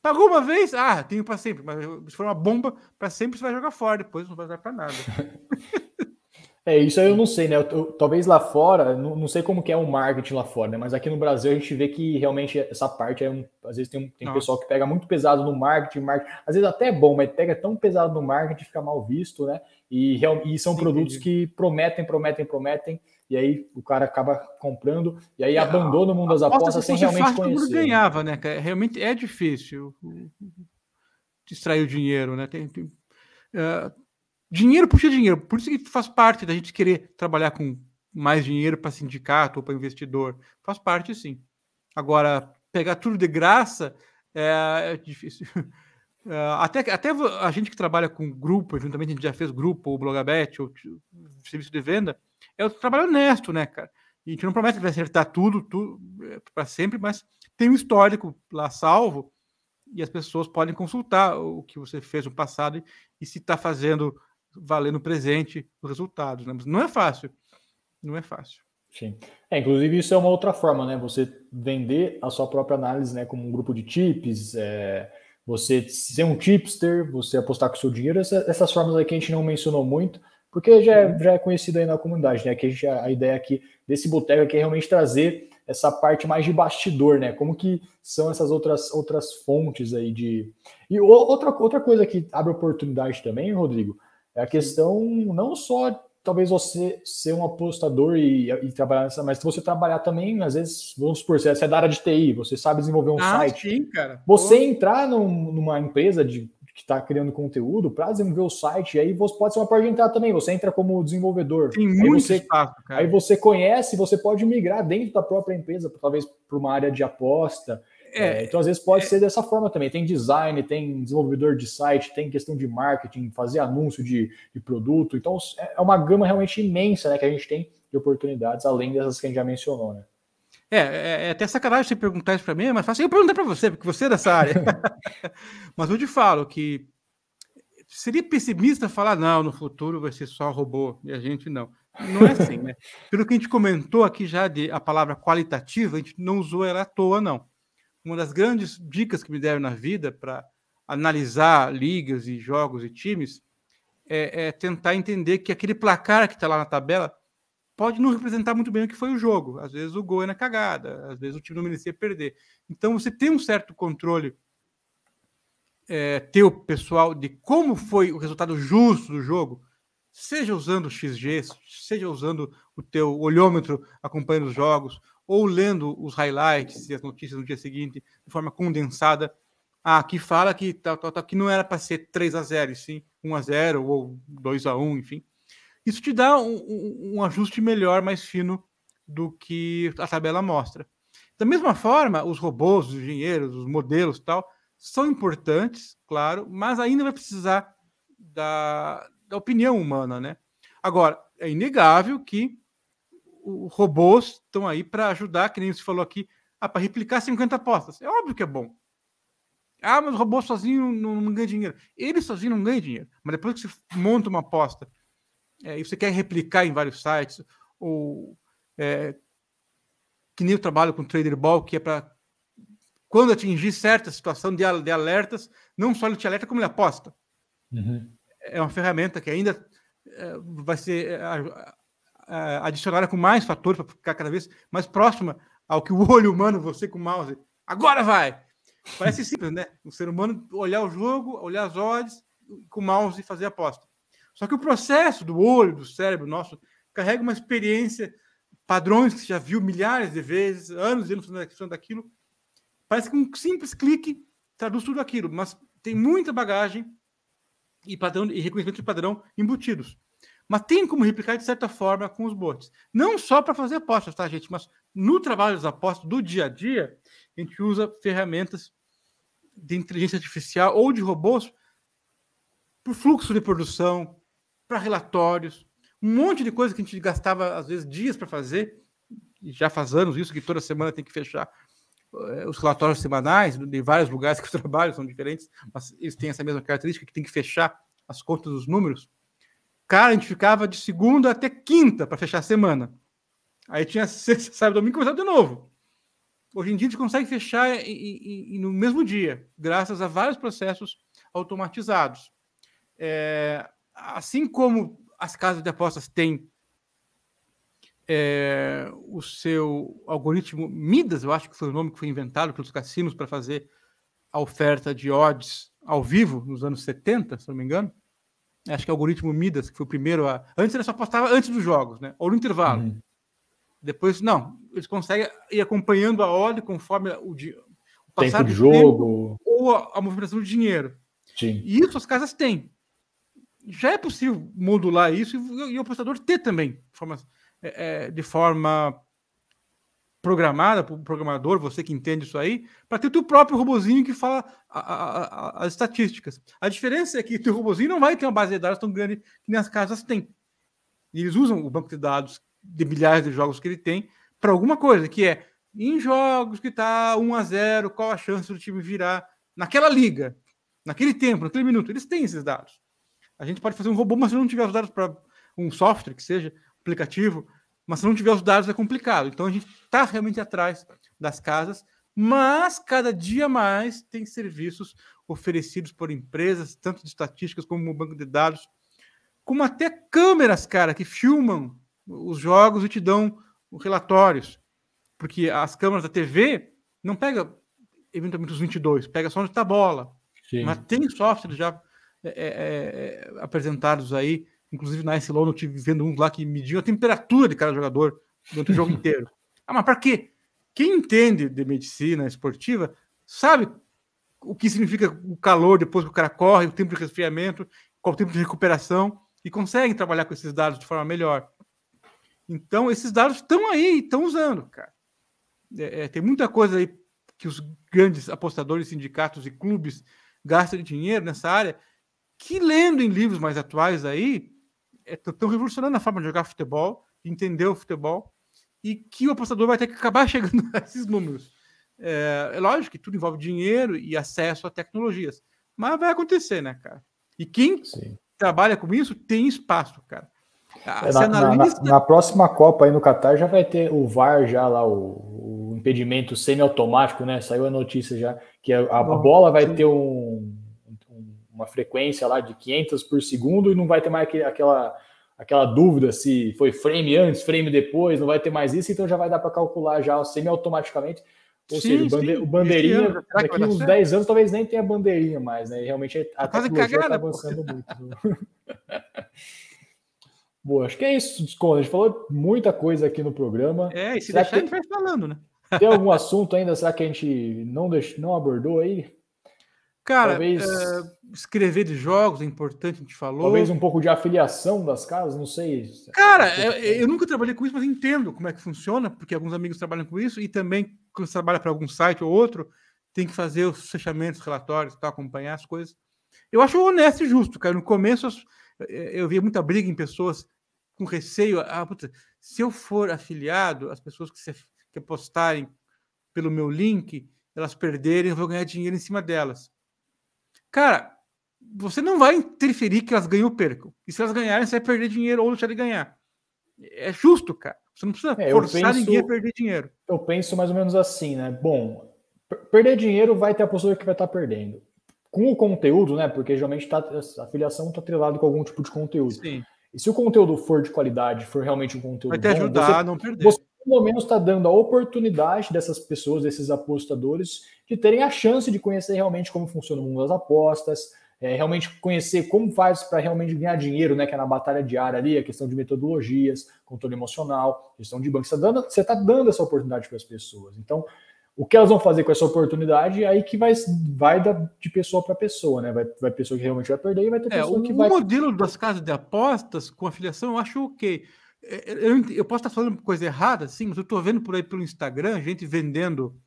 Pagou uma vez? Ah, tenho para sempre. Mas se for uma bomba, para sempre você vai jogar fora. Depois não vai dar para nada. [LAUGHS] É, isso aí eu não sei, né? Eu, eu, talvez lá fora, não, não, sei como que é o marketing lá fora, né? Mas aqui no Brasil a gente vê que realmente essa parte é um. Às vezes tem, um, tem pessoal que pega muito pesado no marketing, marketing, às vezes até é bom, mas pega tão pesado no marketing fica mal visto, né? E, e são Sim, produtos entendi. que prometem, prometem, prometem, e aí o cara acaba comprando, e aí é, abandona o mundo das apostas sem realmente fácil, conhecer. Todo mundo ganhava, né? Realmente é difícil distrair o dinheiro, né? Tem, tem uh, Dinheiro puxa dinheiro, por isso que faz parte da gente querer trabalhar com mais dinheiro para sindicato ou para investidor. Faz parte, sim. Agora, pegar tudo de graça é, é difícil. [LAUGHS] É, até, até a gente que trabalha com grupo, eventualmente a gente já fez grupo, ou Blogabet, ou serviço de venda, é um trabalho honesto, né, cara? E a gente não promete que vai acertar tudo, tudo é, para sempre, mas tem um histórico lá salvo e as pessoas podem consultar o que você fez no passado e, e se está fazendo valer no presente os resultados. Né? Mas não é fácil. Não é fácil. Sim. É, inclusive, isso é uma outra forma, né? Você vender a sua própria análise né, como um grupo de tips, é, você ser um tipster, você apostar com o seu dinheiro, essa, essas formas aí que a gente não mencionou muito, porque já é, uhum. já é conhecido aí na comunidade, né? Que a, gente, a ideia aqui desse boteco aqui é realmente trazer essa parte mais de bastidor, né? Como que são essas outras, outras fontes aí de. E outra, outra coisa que abre oportunidade também, Rodrigo, é a questão não só talvez você ser um apostador e, e trabalhar nessa, mas se você trabalhar também, às vezes, vamos supor, você é da área de TI, você sabe desenvolver um ah, site. Sim, cara. Você Pô. entrar num, numa empresa de, que está criando conteúdo para desenvolver o site, aí você pode ser uma porta de entrada também, você entra como desenvolvedor. Tem muito aí você, espaço, cara. Aí você conhece, você pode migrar dentro da própria empresa, talvez para uma área de aposta. É, é, então, às vezes, pode é, ser dessa forma também. Tem design, tem desenvolvedor de site, tem questão de marketing, fazer anúncio de, de produto. Então, é, é uma gama realmente imensa né, que a gente tem de oportunidades, além dessas que a gente já mencionou. Né? É, é, é até sacanagem você perguntar isso para mim, mas fácil eu perguntar para você, porque você é dessa área. [LAUGHS] mas eu te falo que seria pessimista falar, não, no futuro vai ser só robô, e a gente não. Não é assim, né? [LAUGHS] Pelo que a gente comentou aqui já de a palavra qualitativa, a gente não usou ela à toa, não uma das grandes dicas que me deram na vida para analisar ligas e jogos e times é, é, tentar entender que aquele placar que está lá na tabela pode não representar muito bem o que foi o jogo. Às vezes o gol é na cagada, às vezes o time não merecia perder. Então você tem um certo controle é, teu pessoal de como foi o resultado justo do jogo, seja usando o XG, seja usando o teu olhômetro acompanhando os jogos, ou lendo os highlights e as notícias no dia seguinte de forma condensada. Ah, aqui fala que, tá, tá, tá, que não era para ser 3 a 0 sim 1 a 0 ou 2 a 1 enfim. Isso te dá um, um, um ajuste melhor, mais fino do que a tabela mostra. Da mesma forma, os robôs, os engenheiros, os modelos tal, são importantes, claro, mas ainda vai precisar da, da opinião humana, né? Agora, é inegável que os robôs estão aí para ajudar, que nem você falou aqui, ah, para replicar 50 apostas. É óbvio que é bom. Ah, mas o robô sozinho não, não ganha dinheiro. Ele sozinho não ganha dinheiro. Mas depois que você monta uma aposta é, e você quer replicar em vários sites, ou é, que nem eu trabalho com Trader Ball, que é para quando atingir certa situação de, de, alertas, não só ele te alerta, como ele aposta. Uhum. É uma ferramenta que ainda é, vai ser é, adicionada com mais fatores para ficar cada vez mais próxima ao que o [LAUGHS] olho humano, você com o mouse, agora vai! Parece simples, né? O ser humano olhar o jogo, olhar as odds, com o mouse e fazer aposta. Só que o processo do olho, do cérebro nosso, carrega uma experiência, padrões que você já viu milhares de vezes, anos e anos fazendo daquilo. Parece que um simples clique traduz tudo aquilo, mas tem muita bagagem e padrão e reconhecimento de padrão embutidos. Mas tem como replicar de certa forma com os bots. Não só para fazer apostas, tá, gente? Mas no trabalho das apostas do dia a dia, a gente usa ferramentas de inteligência artificial ou de robôs para fluxo de produção, para relatórios, um monte de coisa que a gente gastava, às vezes, dias para fazer, já faz anos isso, que toda semana tem que fechar eh, os relatórios semanais de vários lugares que eu [LAUGHS] trabalho, são diferentes, mas eles têm essa mesma característica que tem que fechar as contas dos números. Cara, a gente ficava de segunda até quinta para fechar a semana. Aí tinha [LAUGHS] sexta, sábado, domingo começava de novo. Hoje em dia a gente consegue fechar e, e, e no mesmo dia, graças a vários processos automatizados. É, assim como as casas de apostas têm é, o seu algoritmo Midas, eu acho que foi o nome que foi inventado pelos cassinos para fazer a oferta de odds ao vivo nos anos 70, se não me engano acho que é o algoritmo Midas, que foi o primeiro a. Antes ele só postava antes dos jogos, né? Ou no intervalo. Uhum. Depois, não, eles conseguem ir acompanhando a ordem conforme o, di... o passar do jogo ou a, a, movimentação do dinheiro. Sim. E isso as casas têm. Já é possível modular isso e, e o apostador ter também, de forma, é, é de forma programada para o programador, você que entende isso aí, para ter o teu próprio robozinho que fala a, a, a, as estatísticas. A diferença é que teu robozinho não vai ter uma base de dados tão grande que nem as casas têm. Eles usam o banco de dados de milhares de jogos que ele tem para alguma coisa, que é em jogos que está 1 a 0 qual a chance do time virar naquela liga, naquele tempo, naquele minuto. Eles têm esses dados. A gente pode fazer um robô, mas se não tiver os dados para um software que seja aplicativo, mas se não tiver os dados é complicado. Então a gente está realmente atrás das casas, mas cada dia mais tem serviços oferecidos por empresas, tanto de estatísticas como banco de dados, como até câmeras, cara, que filmam os jogos e te dão relatórios. Porque as câmeras da TV não pega eventualmente os 22, pega só onde está a bola. Sim. Mas tem softwares já é, é, é, apresentados aí Inclusive na S-Low eu tive vendo uns lá que mediam a temperatura de cada jogador durante o jogo [LAUGHS] inteiro. Ah, mas para quê? Quem entende de medicina esportiva sabe o que significa o calor depois que o cara corre, o tempo de resfriamento, qual o tempo de recuperação e consegue trabalhar com esses dados de forma melhor. Então, esses dados estão aí, estão usando, cara. É, é, tem muita coisa aí que os grandes apostadores, sindicatos e clubes gastam de dinheiro nessa área, que lendo em livros mais atuais aí, estão é, revolucionando a forma de jogar futebol, entender o futebol, e que o apostador vai ter que acabar [LAUGHS] chegando a esses números. É, é, lógico que tudo envolve dinheiro e acesso a tecnologias, mas vai acontecer, né, cara? E quem Sim. trabalha com isso tem espaço, cara. É, na, analista... na, na, próxima Copa aí no Catar já vai ter o VAR já lá, o, o impedimento semiautomático, né? Saiu a notícia já que a, a bola vai ter um uma frequência lá de 500 por segundo e não vai ter mais aquela, aquela dúvida se foi frame antes, frame depois, não vai ter mais isso, então já vai dar para calcular já semi-automaticamente. Ou sim, seja, o, bande, o bandeirinha, daqui uns 10 anos talvez nem tenha bandeirinha mais, né? E realmente a tecnologia está avançando muito. [LAUGHS] Boa, acho que é isso, Desconto. A gente falou muita coisa aqui no programa. É, e se Será deixar, que... a gente vai falando, né? Tem algum assunto ainda? Será que a gente não, deix... não abordou aí? Cara, Talvez... é, escrever de jogos é importante, a gente falou. Talvez um pouco de afiliação das casas, não sei. Cara, eu, eu nunca trabalhei com isso, mas entendo como é que funciona, porque alguns amigos trabalham com isso, e também, quando você trabalha para algum site ou outro, tem que fazer os fechamentos, relatórios, tá, acompanhar as coisas. Eu acho honesto e justo, cara. No começo, eu via muita briga em pessoas com receio. Ah, puta, se eu for afiliado, as pessoas que, se, que postarem pelo meu link, elas perderem, eu vou ganhar dinheiro em cima delas. Cara, você não vai interferir que elas ganhem ou percam. E se elas ganharem, você vai perder dinheiro ou deixar de ganhar. É justo, cara. Você não precisa é, forçar penso, ninguém a perder dinheiro. Eu penso mais ou menos assim, né? Bom, perder dinheiro vai ter a pessoa que vai estar perdendo. Com o conteúdo, né? Porque geralmente tá, a afiliação está atrelada com algum tipo de conteúdo. Sim. E se o conteúdo for de qualidade, for realmente um conteúdo vai te bom, ajudar você, a não perder. Você pelo menos está dando a oportunidade dessas pessoas, desses apostadores, de terem a chance de conhecer realmente como funciona o mundo das apostas, é, realmente conhecer como faz para realmente ganhar dinheiro, né? Que é na batalha diária ali, a questão de metodologias, controle emocional, gestão de banco. Você está dando, você tá dando essa oportunidade para as pessoas. Então, o que elas vão fazer com essa oportunidade é aí que vai, vai de pessoa para pessoa, né? Vai, vai pessoa que realmente vai perder e vai ter é, pessoa o, que vai. O modelo das casas de apostas com afiliação eu acho ok. É, é, eu, eu posso estar falando coisa errada, sim, mas eu estou vendo por aí pelo Instagram gente vendendo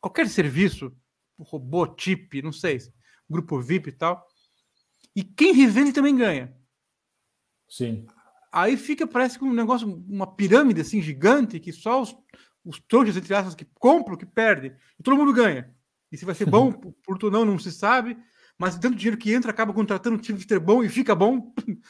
qualquer serviço, robô, tip, não sei, grupo VIP e tal. E quem revende também ganha. Sim. Aí fica, parece que um negócio, uma pirâmide assim gigante que só os, os trouxas, entre aspas, que compram, que perdem. E todo mundo ganha. E se vai ser bom [LAUGHS] por tu não, não se sabe. Mas tanto dinheiro que entra, acaba contratando um time de ter bom e fica bom. [LAUGHS]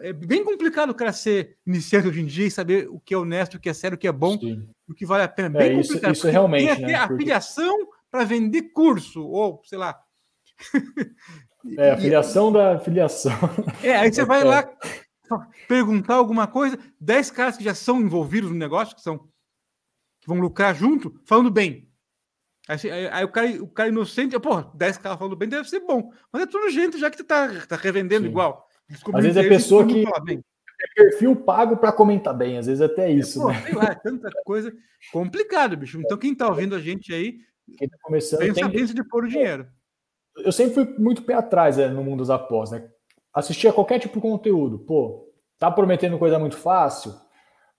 é bem complicado o cara ser iniciante hoje em dia e saber o que é honesto, o que é sério, o que é bom, Sim. o que vale a pena. Bem é, isso, complicado. Isso realmente. Tem né? afiliação Porque... para vender curso, ou sei lá. [LAUGHS] É, afiliação da afiliação. É, aí você vai é. lá perguntar alguma coisa, 10 caras que já são envolvidos no negócio, que são que vão lucrar junto, falando bem. Aí, aí, aí, o, cara, o cara inocente, pô, 10 caras falando bem deve ser bom. Mas é tudo gente já que tá, tá revendendo Sim. igual. Às vezes é pessoa que é perfil pago para comentar bem, às vezes até isso. É, pô, né? sei lá, é tanta coisa complicada, bicho. Então quem tá ouvindo a gente aí, quem tá começando, pensa, tem... pensa de pôr o dinheiro. Eu sempre fui muito pé atrás né, no mundo das apostas, né? Assistia qualquer tipo de conteúdo, pô, tá prometendo coisa muito fácil,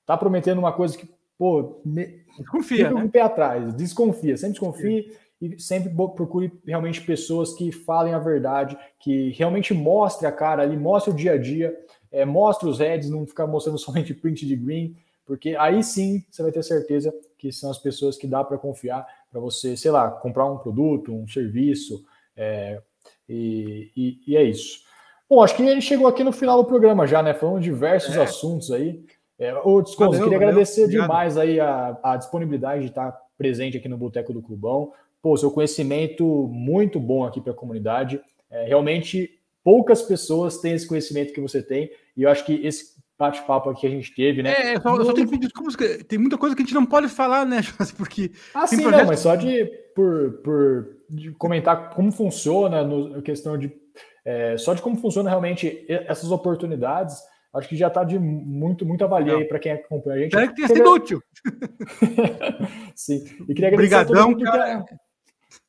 tá prometendo uma coisa que, pô, me... desconfia, né? um pé atrás, desconfia, sempre desconfie e sempre procure realmente pessoas que falem a verdade, que realmente mostre a cara ali, mostre o dia a dia, é, mostre os heads, não ficar mostrando [LAUGHS] somente print de green, porque aí sim você vai ter certeza que são as pessoas que dá para confiar para você, sei lá, comprar um produto, um serviço, é, e, e, e, é isso. Bom, acho que a gente chegou aqui no final do programa já, né? Falando diversos é. assuntos aí. É, ô, Desconto, queria valeu, agradecer obrigado. demais aí a, a disponibilidade de estar presente aqui no Boteco do Clubão pô, seu conhecimento muito bom aqui para a comunidade. É, realmente, poucas pessoas têm esse conhecimento que você tem, e eu acho que esse bate-papo aqui que a gente teve, né? É, só, eu só tenho que pedir desculpas, tem muita coisa que a gente não pode falar, né, [LAUGHS] porque... Ah, sim, projeto... não, mas só de, por, por de comentar como funciona, no, a questão de... É, só de como funciona realmente essas oportunidades, acho que já está de muito, muito avalia aí para quem acompanha a gente. Espero que tenha sido útil. [LAUGHS] Sim, e queria agradecer Obrigadão, a todo mundo cara. que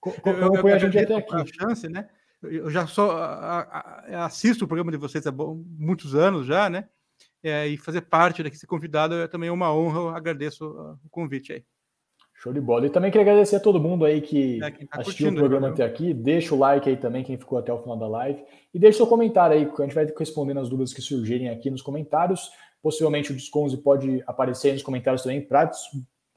acompanha a gente até aqui. A chance, né? Eu já só assisto o programa de vocês há muitos anos já, né? É, e fazer parte daqui, ser convidado, é também uma honra. Eu agradeço o convite aí. Show de bola. E também queria agradecer a todo mundo aí que é, tá assistiu o programa até aqui. Deixa o like aí também, quem ficou até o final da live. E deixa seu comentário aí, que a gente vai respondendo as dúvidas que surgirem aqui nos comentários. Possivelmente o Desconze pode aparecer nos comentários também para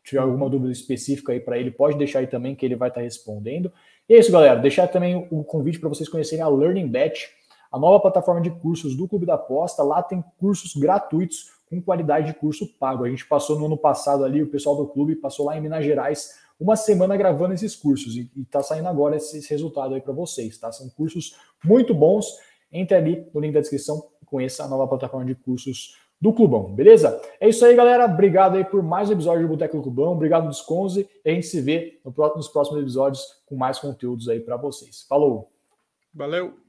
tiver alguma dúvida específica aí para ele, pode deixar aí também que ele vai estar tá respondendo. E é isso, galera. Deixar também o convite para vocês conhecerem a Learning Bet, a nova plataforma de cursos do Clube da Aposta. Lá tem cursos gratuitos com qualidade de curso pago. A gente passou no ano passado ali, o pessoal do clube passou lá em Minas Gerais uma semana gravando esses cursos e está saindo agora esse, esse resultado aí para vocês, tá? São cursos muito bons. Entre ali no link da descrição e conheça a nova plataforma de cursos do Clubão, beleza? É isso aí, galera. Obrigado aí por mais um episódio do Boteco do Clubão. Obrigado, Desconze. E a gente se vê nos próximos episódios com mais conteúdos aí para vocês. Falou! Valeu!